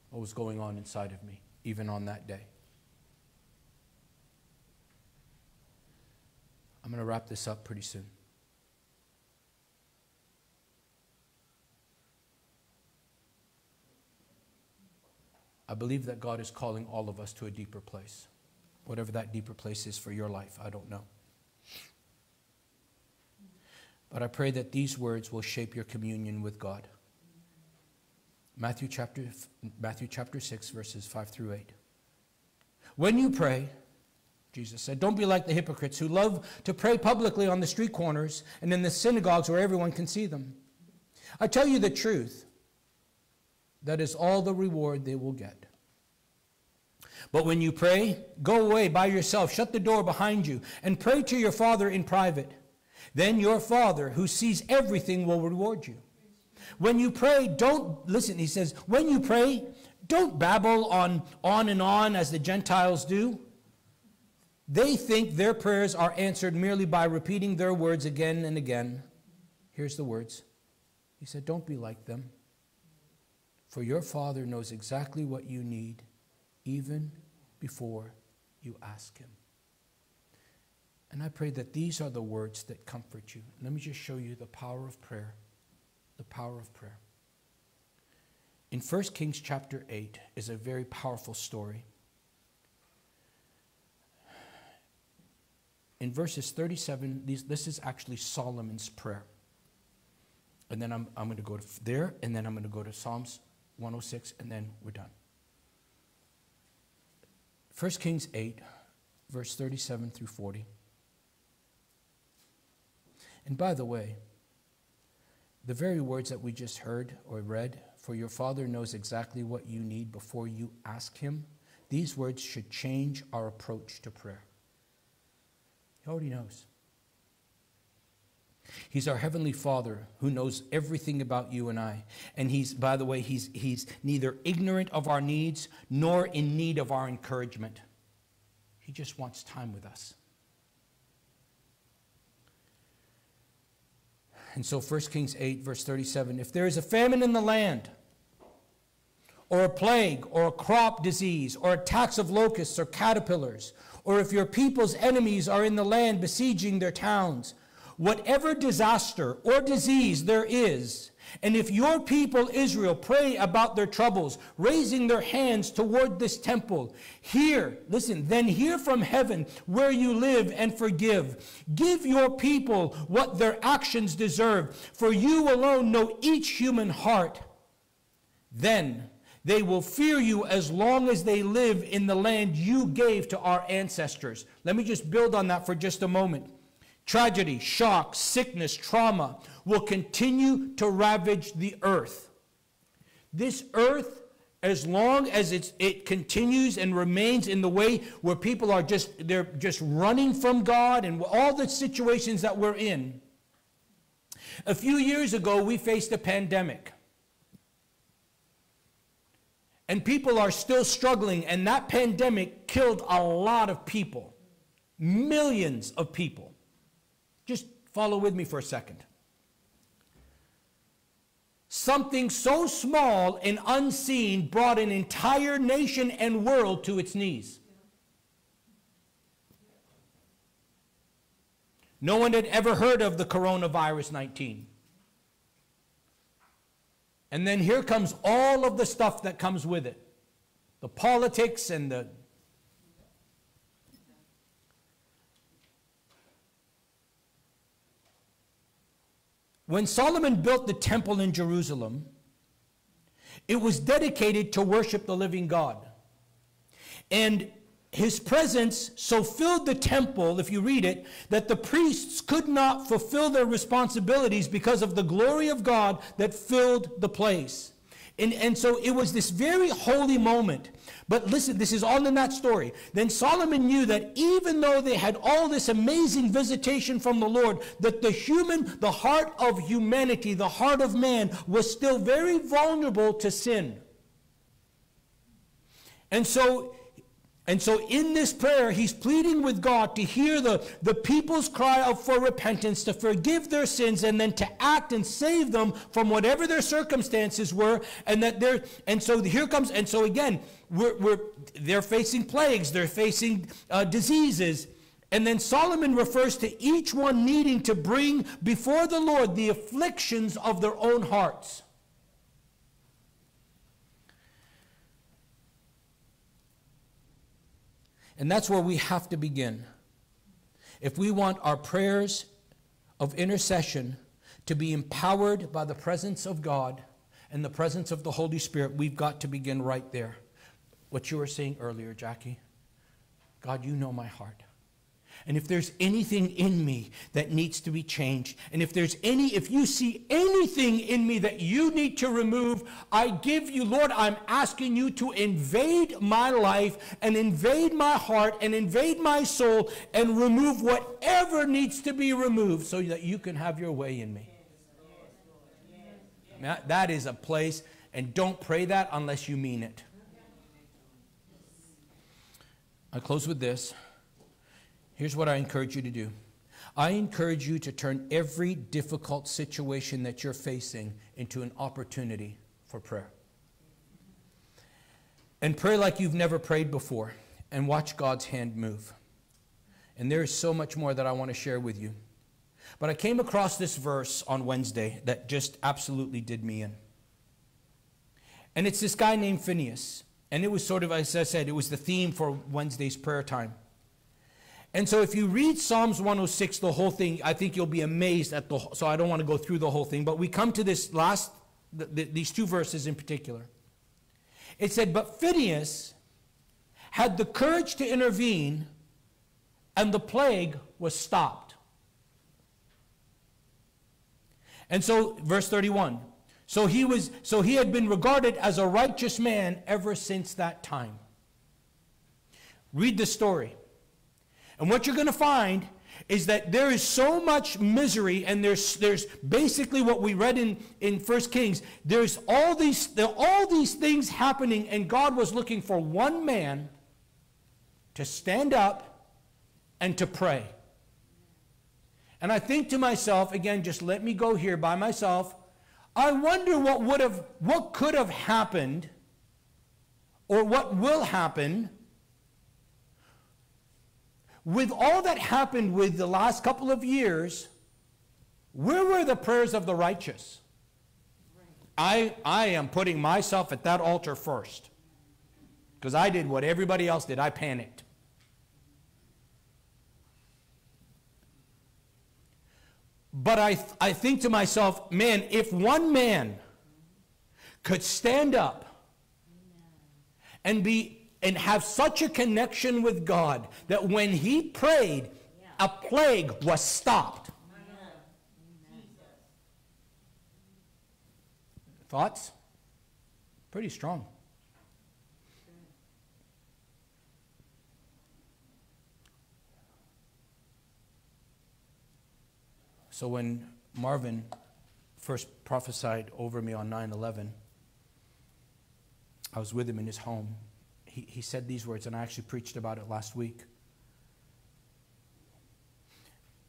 what was going on inside of me, even on that day. I'm going to wrap this up pretty soon. I believe that God is calling all of us to a deeper place. Whatever that deeper place is for your life, I don't know. But I pray that these words will shape your communion with God. Matthew chapter, Matthew chapter 6, verses 5 through 8. When you pray, Jesus said, Don't be like the hypocrites who love to pray publicly on the street corners and in the synagogues where everyone can see them. I tell you the truth, that is all the reward they will get. But when you pray, go away by yourself, shut the door behind you, and pray to your Father in private. Then your Father, who sees everything, will reward you. When you pray, don't, listen, he says, when you pray, don't babble on, on and on as the Gentiles do they think their prayers are answered merely by repeating their words again and again. Here's the words He said, Don't be like them, for your Father knows exactly what you need even before you ask Him. And I pray that these are the words that comfort you. Let me just show you the power of prayer. The power of prayer. In 1 Kings chapter 8 is a very powerful story. in verses 37, these, this is actually Solomon's prayer. And then I'm, I'm going to go to there, and then I'm going to go to Psalms 106, and then we're done. 1 Kings 8, verse 37 through 40. And by the way, the very words that we just heard or read, for your Father knows exactly what you need before you ask Him, these words should change our approach to prayer. He already knows. He's our heavenly Father who knows everything about you and I. And he's, by the way, he's, he's neither ignorant of our needs nor in need of our encouragement. He just wants time with us. And so 1 Kings 8, verse 37 if there is a famine in the land, or a plague, or a crop disease, or attacks of locusts or caterpillars, or if your people's enemies are in the land besieging their towns, whatever disaster or disease there is, and if your people Israel pray about their troubles, raising their hands toward this temple, hear, listen, then hear from heaven where you live and forgive. Give your people what their actions deserve, for you alone know each human heart. Then they will fear you as long as they live in the land you gave to our ancestors. Let me just build on that for just a moment. Tragedy, shock, sickness, trauma will continue to ravage the earth. This earth, as long as it continues and remains in the way where people are just, they're just running from God and all the situations that we're in. A few years ago, we faced a pandemic. And people are still struggling, and that pandemic killed a lot of people. Millions of people. Just follow with me for a second. Something so small and unseen brought an entire nation and world to its knees. No one had ever heard of the coronavirus 19. And then here comes all of the stuff that comes with it the politics and the When Solomon built the temple in Jerusalem, it was dedicated to worship the living God. And his presence so filled the temple, if you read it, that the priests could not fulfill their responsibilities because of the glory of God that filled the place. And, and so it was this very holy moment. But listen, this is all in that story. Then Solomon knew that even though they had all this amazing visitation from the Lord, that the human, the heart of humanity, the heart of man, was still very vulnerable to sin. And so and so in this prayer, he's pleading with God to hear the, the people's cry out for repentance, to forgive their sins, and then to act and save them from whatever their circumstances were. And that they're and so here comes, and so again, we're, we're they're facing plagues, they're facing uh, diseases. And then Solomon refers to each one needing to bring before the Lord the afflictions of their own hearts. And that's where we have to begin. If we want our prayers of intercession to be empowered by the presence of God and the presence of the Holy Spirit, we've got to begin right there. What you were saying earlier, Jackie. God, you know my heart. And if there's anything in me that needs to be changed, and if there's any, if you see anything in me that you need to remove, I give you, Lord, I'm asking you to invade my life and invade my heart and invade my soul and remove whatever needs to be removed so that you can have your way in me. that is a place, and don't pray that unless you mean it. I close with this. Here's what I encourage you to do I encourage you to turn every difficult situation that you're facing into an opportunity for prayer. And pray like you've never prayed before and watch God's hand move. And there is so much more that I want to share with you. But I came across this verse on Wednesday that just absolutely did me in. And it's this guy named Phineas. And it was sort of, as I said, it was the theme for Wednesday's prayer time. And so if you read Psalms 106, the whole thing, I think you'll be amazed at the, so I don't want to go through the whole thing, but we come to this last, the, the, these two verses in particular. It said, but Phineas had the courage to intervene and the plague was stopped. And so, verse 31. So he was so he had been regarded as a righteous man ever since that time. Read the story. And what you're going to find is that there is so much misery and there's there's basically what we read in in first kings there's all these there all these things happening and god was looking for one man to stand up and to pray. And i think to myself again just let me go here by myself I wonder what would have, what could have happened, or what will happen with all that happened with the last couple of years. Where were the prayers of the righteous? I, I am putting myself at that altar first because I did what everybody else did. I panicked. But I, th- I think to myself, man, if one man could stand up and be and have such a connection with God that when he prayed, a plague was stopped. Thoughts? Pretty strong. So when Marvin first prophesied over me on 9 11, I was with him in his home. He, he said these words, and I actually preached about it last week.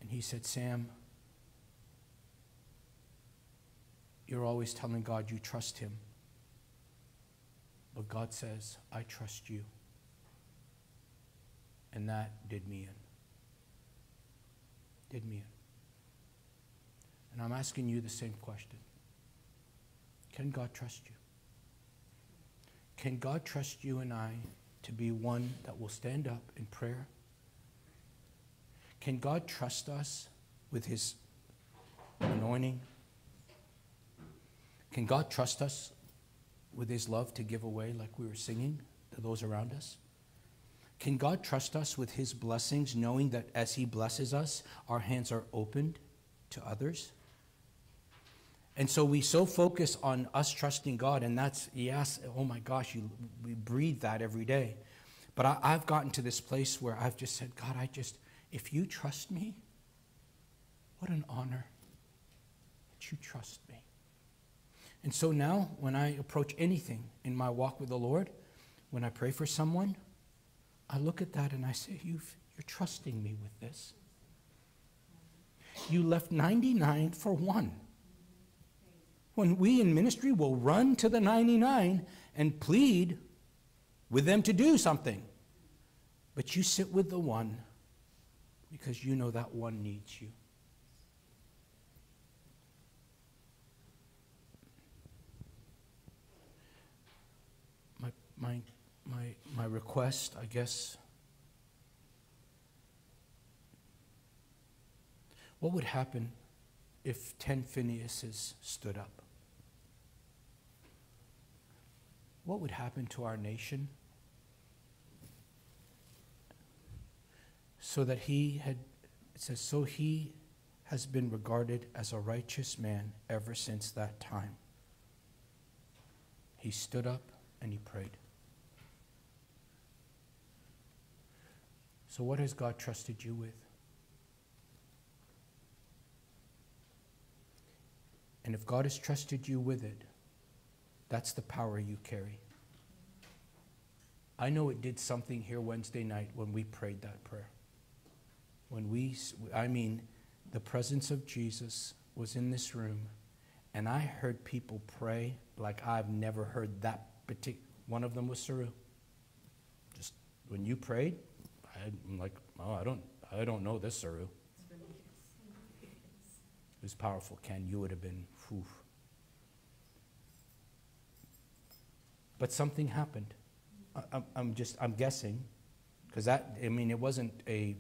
And he said, Sam, you're always telling God you trust him. But God says, I trust you. And that did me in. Did me in. And I'm asking you the same question Can God trust you? Can God trust you and I to be one that will stand up in prayer? Can God trust us with His anointing? Can God trust us with His love to give away, like we were singing, to those around us? Can God trust us with His blessings, knowing that as He blesses us, our hands are opened to others? And so we so focus on us trusting God, and that's, yes, oh my gosh, you, we breathe that every day. But I, I've gotten to this place where I've just said, God, I just, if you trust me, what an honor that you trust me. And so now, when I approach anything in my walk with the Lord, when I pray for someone, I look at that and I say, You've, You're trusting me with this. You left 99 for one when we in ministry will run to the 99 and plead with them to do something. But you sit with the one because you know that one needs you. My, my, my, my request, I guess. What would happen if 10 Phineases stood up? What would happen to our nation? So that he had, it says, so he has been regarded as a righteous man ever since that time. He stood up and he prayed. So, what has God trusted you with? And if God has trusted you with it, that's the power you carry. I know it did something here Wednesday night when we prayed that prayer. When we, I mean, the presence of Jesus was in this room, and I heard people pray like I've never heard that particular. One of them was Saru. Just when you prayed, I'm like, oh, I don't, I don't know this Saru. It was powerful, Ken. You would have been, whew. But something happened. I, I'm just, I'm guessing, because that, I mean, it wasn't a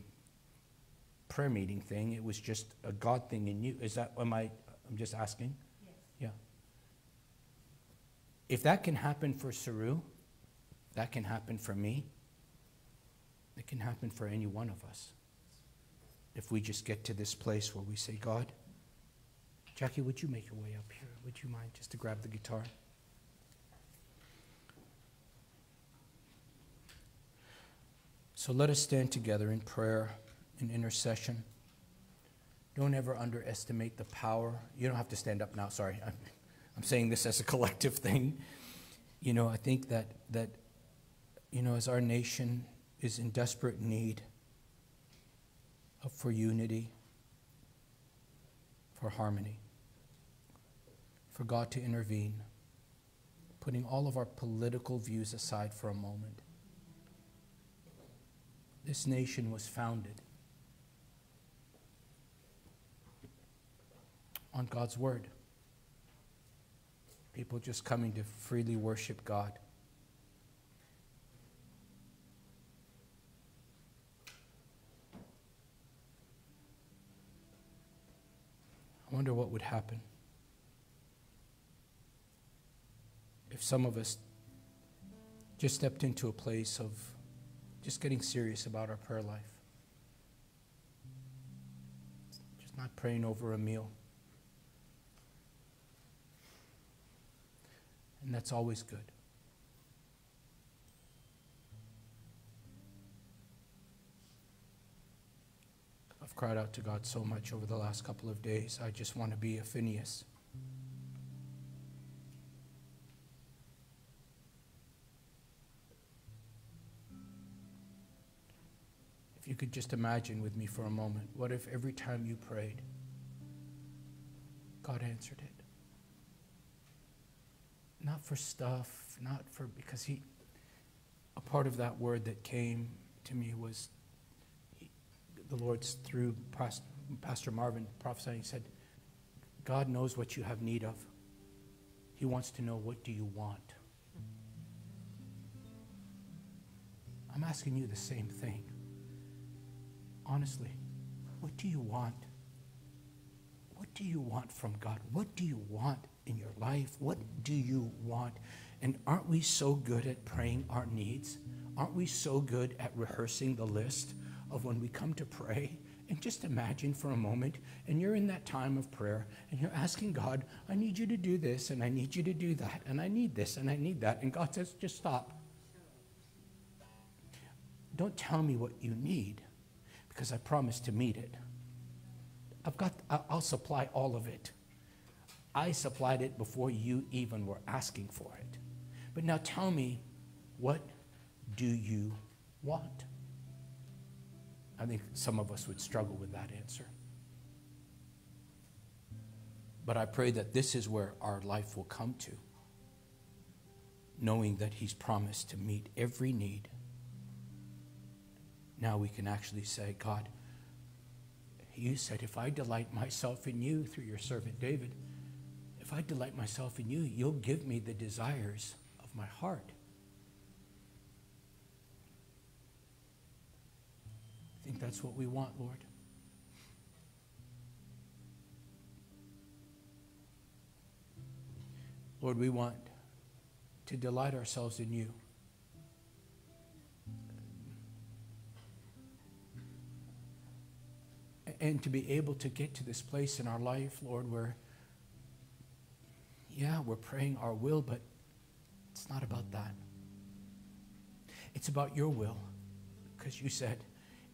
prayer meeting thing, it was just a God thing in you. Is that, am I, I'm just asking? Yes. Yeah. If that can happen for Saru, that can happen for me, it can happen for any one of us. If we just get to this place where we say, God, Jackie, would you make your way up here? Would you mind just to grab the guitar? So let us stand together in prayer and intercession. Don't ever underestimate the power. You don't have to stand up now, sorry. I'm, I'm saying this as a collective thing. You know, I think that, that, you know, as our nation is in desperate need of, for unity, for harmony, for God to intervene, putting all of our political views aside for a moment. This nation was founded on God's Word. People just coming to freely worship God. I wonder what would happen if some of us just stepped into a place of just getting serious about our prayer life. Just not praying over a meal. And that's always good. I've cried out to God so much over the last couple of days. I just want to be a Phineas. If you could just imagine with me for a moment, what if every time you prayed, God answered it? Not for stuff, not for, because He, a part of that word that came to me was he, the Lord's through Pastor Marvin prophesying, he said, God knows what you have need of. He wants to know what do you want. I'm asking you the same thing honestly, what do you want? What do you want from God? What do you want in your life? What do you want? And aren't we so good at praying our needs? Aren't we so good at rehearsing the list of when we come to pray? And just imagine for a moment, and you're in that time of prayer, and you're asking God, I need you to do this, and I need you to do that, and I need this, and I need that. And God says, just stop. Don't tell me what you need because I promised to meet it. I've got, I'll supply all of it. I supplied it before you even were asking for it. But now tell me, what do you want? I think some of us would struggle with that answer. But I pray that this is where our life will come to, knowing that He's promised to meet every need now we can actually say, God, you said, if I delight myself in you through your servant David, if I delight myself in you, you'll give me the desires of my heart. I think that's what we want, Lord. Lord, we want to delight ourselves in you. And to be able to get to this place in our life, Lord, where, yeah, we're praying our will, but it's not about that. It's about your will, because you said,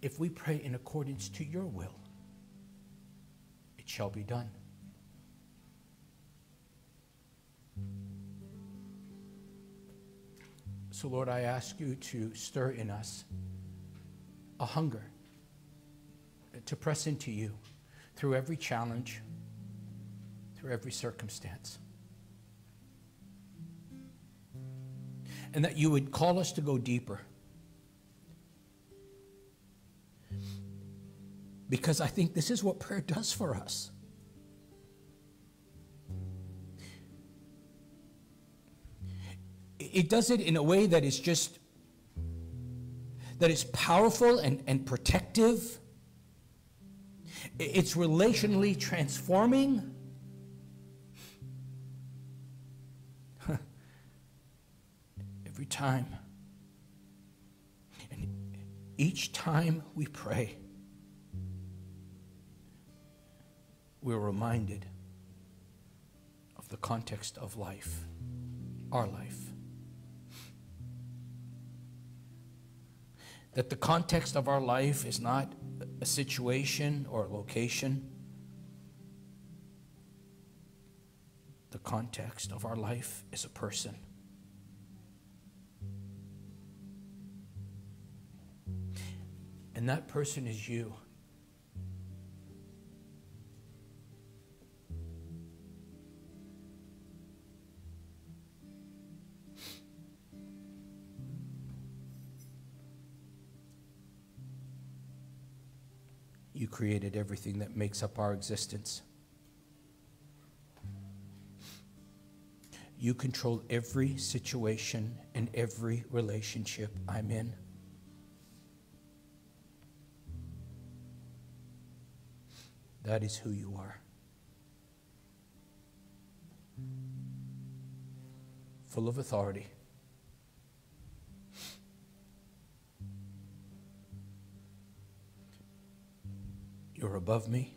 if we pray in accordance to your will, it shall be done. So, Lord, I ask you to stir in us a hunger to press into you through every challenge, through every circumstance. And that you would call us to go deeper. Because I think this is what prayer does for us. It does it in a way that is just, that is powerful and, and protective it's relationally transforming. Every time. And each time we pray, we're reminded of the context of life, our life. That the context of our life is not a situation or a location. The context of our life is a person. And that person is you. Created everything that makes up our existence. You control every situation and every relationship I'm in. That is who you are. Full of authority. You're above me.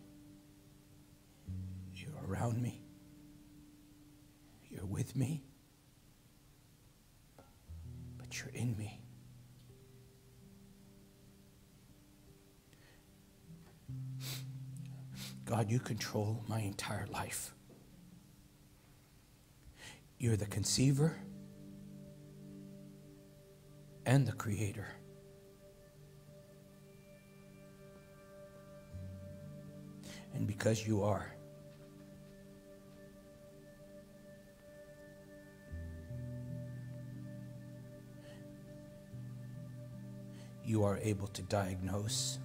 You're around me. You're with me. But you're in me. God, you control my entire life. You're the conceiver and the creator. And because you are, you are able to diagnose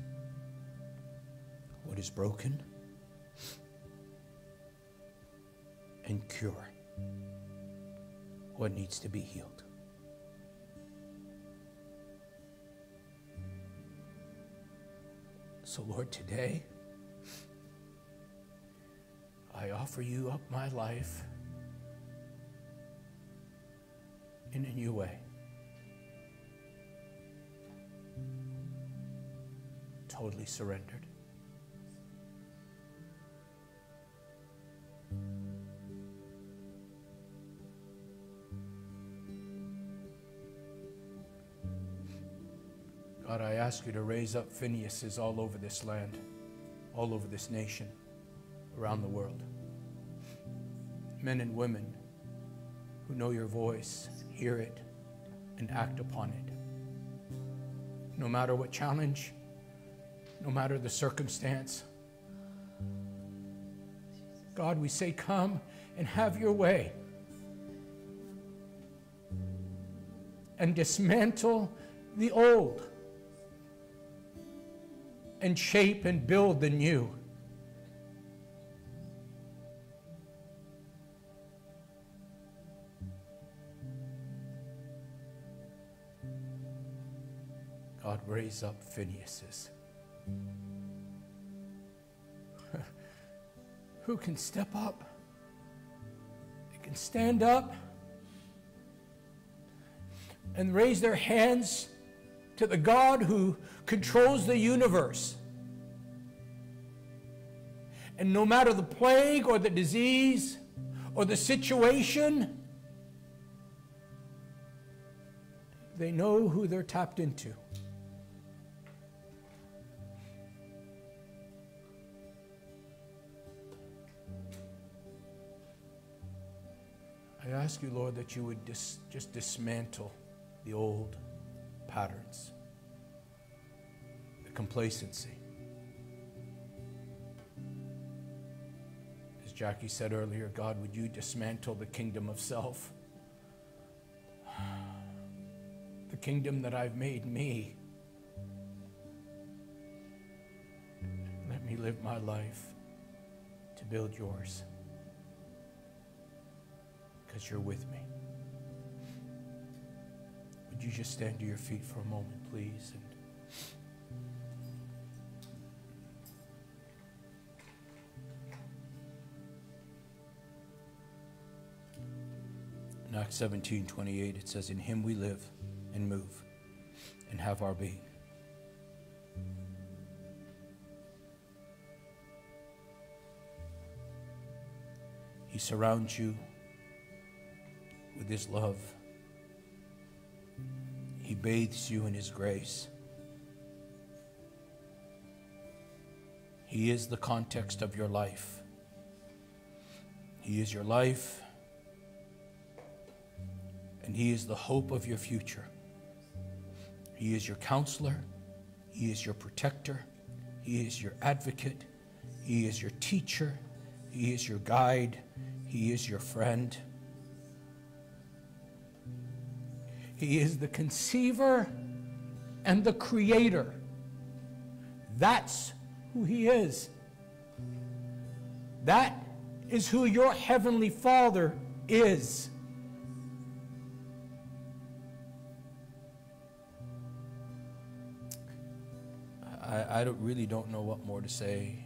what is broken and cure what needs to be healed. So, Lord, today I offer you up my life in a new way. Totally surrendered. God, I ask you to raise up Phineases all over this land, all over this nation, around the world. Men and women who know your voice, hear it, and act upon it. No matter what challenge, no matter the circumstance. God, we say, come and have your way. And dismantle the old and shape and build the new. Raise up Phineas's. Who can step up? They can stand up and raise their hands to the God who controls the universe. And no matter the plague or the disease or the situation, they know who they're tapped into. I ask you, Lord, that you would dis- just dismantle the old patterns, the complacency. As Jackie said earlier, God, would you dismantle the kingdom of self? The kingdom that I've made me. Let me live my life to build yours because you're with me. Would you just stand to your feet for a moment, please? And in Acts 17 28, it says, In him we live and move and have our being. He surrounds you with His love. He bathes you in His grace. He is the context of your life. He is your life, and He is the hope of your future. He is your counselor, He is your protector, He is your advocate, He is your teacher, He is your guide, He is your friend. He is the conceiver and the creator. That's who He is. That is who your Heavenly Father is. I, I don't, really don't know what more to say,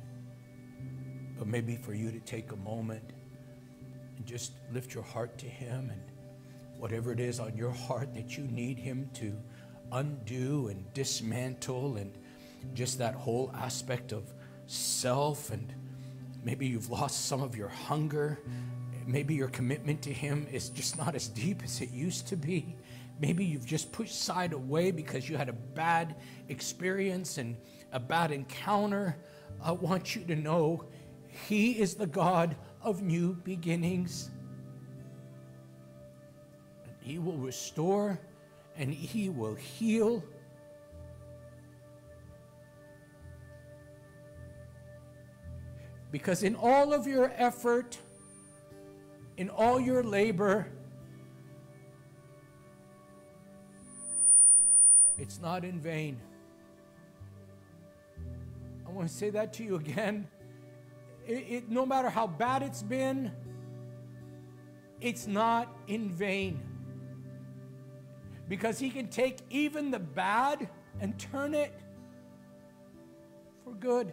but maybe for you to take a moment and just lift your heart to Him and whatever it is on your heart that you need Him to undo and dismantle and just that whole aspect of self and maybe you've lost some of your hunger. Maybe your commitment to him is just not as deep as it used to be. Maybe you've just pushed side away because you had a bad experience and a bad encounter. I want you to know he is the god of new beginnings he will restore and he will heal Because in all of your effort, in all your labor, it's not in vain. I want to say that to you again. It, it, no matter how bad it's been, it's not in vain. Because He can take even the bad and turn it for good.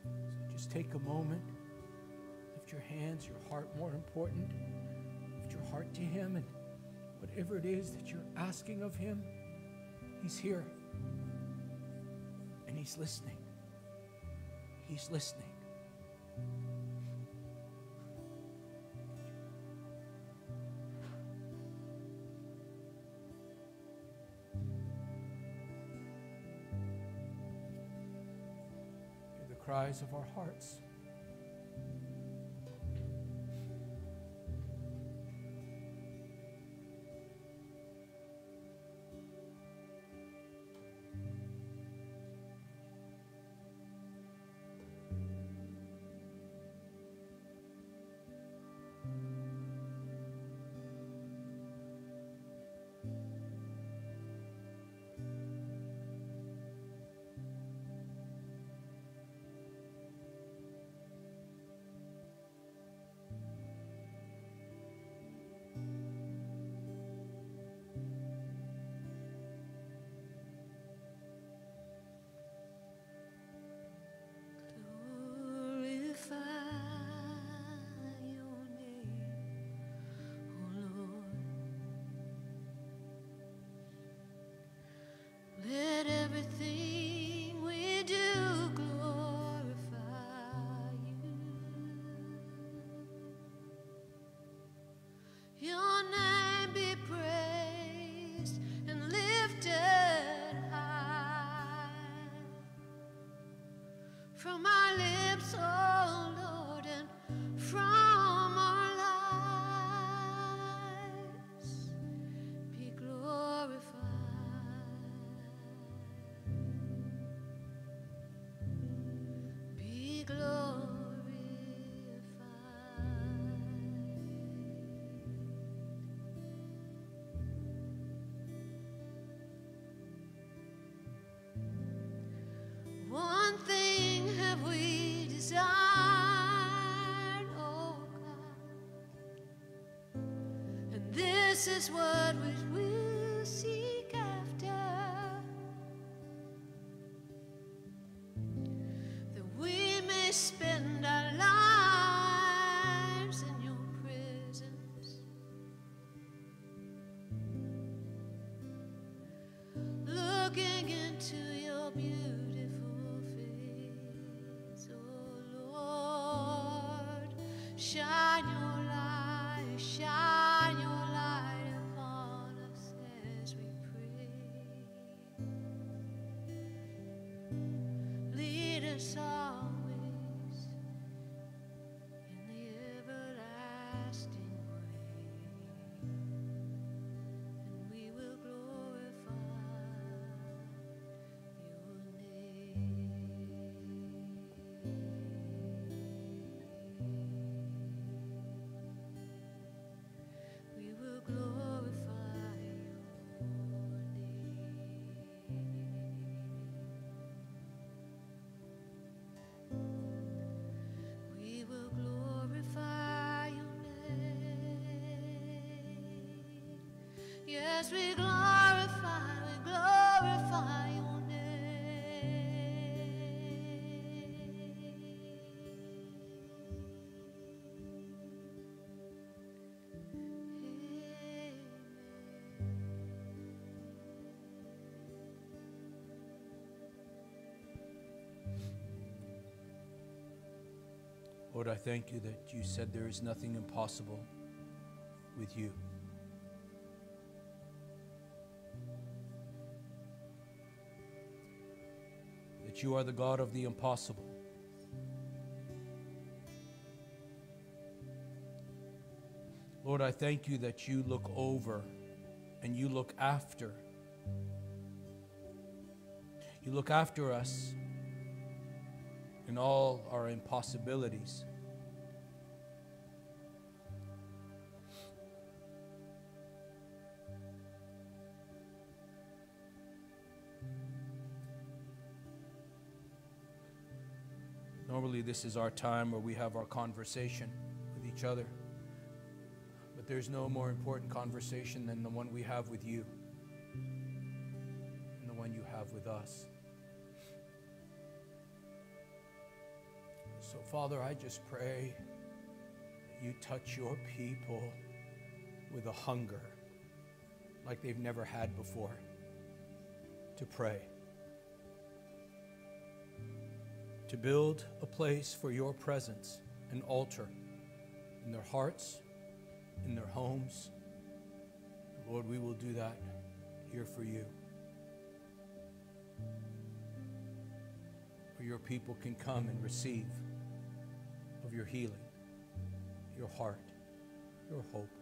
So just take a moment, lift your hands, your heart more important. Lift your heart to Him, and whatever it is that you're asking of Him, He's here. And He's listening. He's listening. Cries of our hearts. Is what we We glorify, we glorify your name. Lord, I thank you that you said there is nothing impossible with you. You are the God of the impossible. Lord, I thank you that you look over and you look after. You look after us in all our impossibilities. This is our time where we have our conversation with each other. But there's no more important conversation than the one we have with you and the one you have with us. So, Father, I just pray that you touch your people with a hunger like they've never had before to pray, to build a place for your presence, an altar in their hearts, in their homes. Lord, we will do that here for you. Where your people can come and receive of your healing, your heart, your hope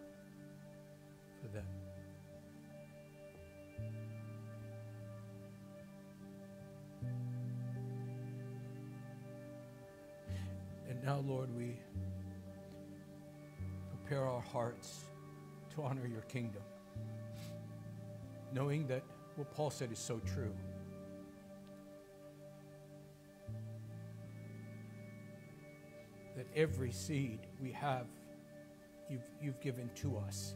Lord, we prepare our hearts to honor your kingdom, knowing that what Paul said is so true. that every seed we have, you've, you've given to us.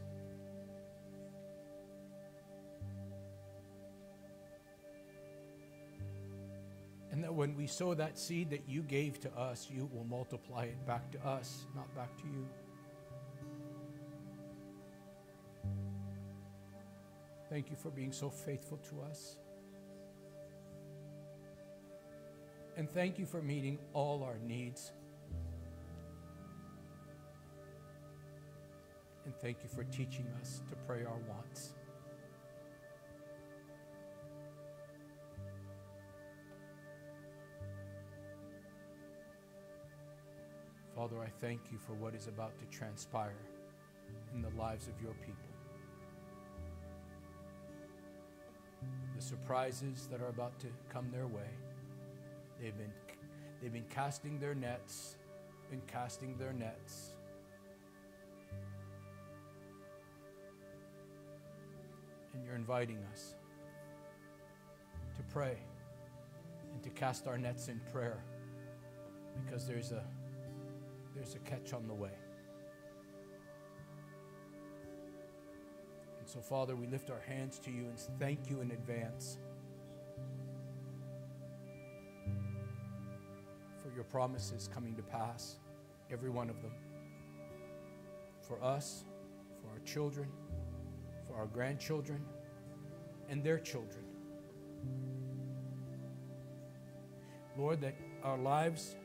When we sow that seed that you gave to us, you will multiply it back to us, not back to you. Thank you for being so faithful to us. And thank you for meeting all our needs. And thank you for teaching us to pray our wants. Father, I thank you for what is about to transpire in the lives of your people. The surprises that are about to come their way. They've been, they've been casting their nets, been casting their nets. And you're inviting us to pray and to cast our nets in prayer because there's a there's a catch on the way. And so, Father, we lift our hands to you and thank you in advance for your promises coming to pass, every one of them. For us, for our children, for our grandchildren, and their children. Lord, that our lives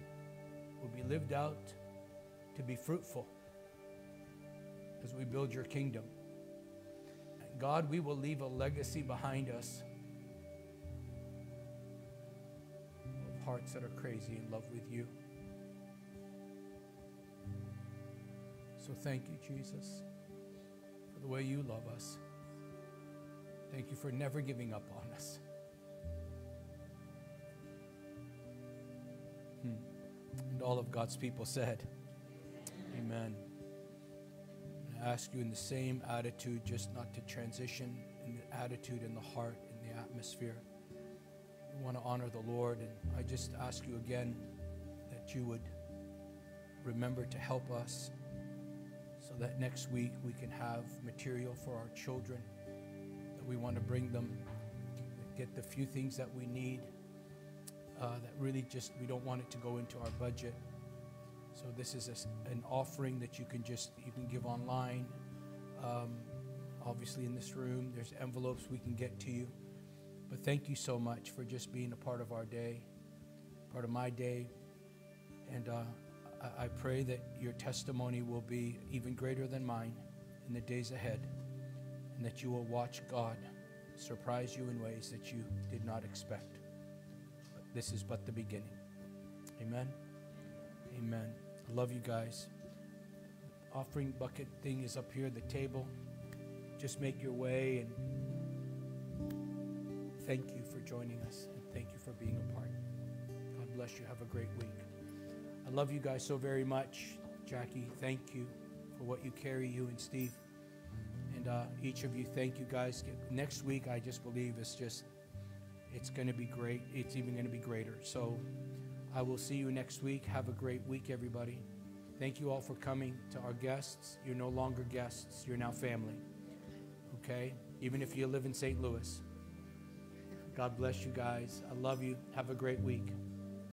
will be lived out to be fruitful as we build your kingdom. And God, we will leave a legacy behind us of hearts that are crazy in love with you. So thank you, Jesus, for the way you love us. Thank you for never giving up on us. Hmm. And all of God's people said, Amen. I ask you in the same attitude, just not to transition in the attitude in the heart, in the atmosphere. We want to honor the Lord, and I just ask you again that you would remember to help us so that next week we can have material for our children that we want to bring them, get the few things that we need. Uh, that really just we don't want it to go into our budget. So this is a, an offering that you can just you can give online. Um, obviously, in this room, there's envelopes we can get to you. But thank you so much for just being a part of our day, part of my day, and uh, I, pray that your testimony will be even greater than mine in the days ahead, and that you will watch God surprise you in ways that you did not expect. But this is but the beginning. Amen. Amen. Love you guys. Offering bucket thing is up here, at the table. Just make your way and thank you for joining us and thank you for being a part. God bless you. Have a great week. I love you guys so very much. Jackie, thank you for what you carry, you and Steve. And uh, each of you, thank you guys. Next week, I just believe it's just, it's going to be great. It's even going to be greater. So I will see you next week. Have a great week, everybody. Thank you all for coming to our guests. You're no longer guests, you're now family. Okay? Even if you live in St. Louis. God bless you guys. I love you. Have a great week.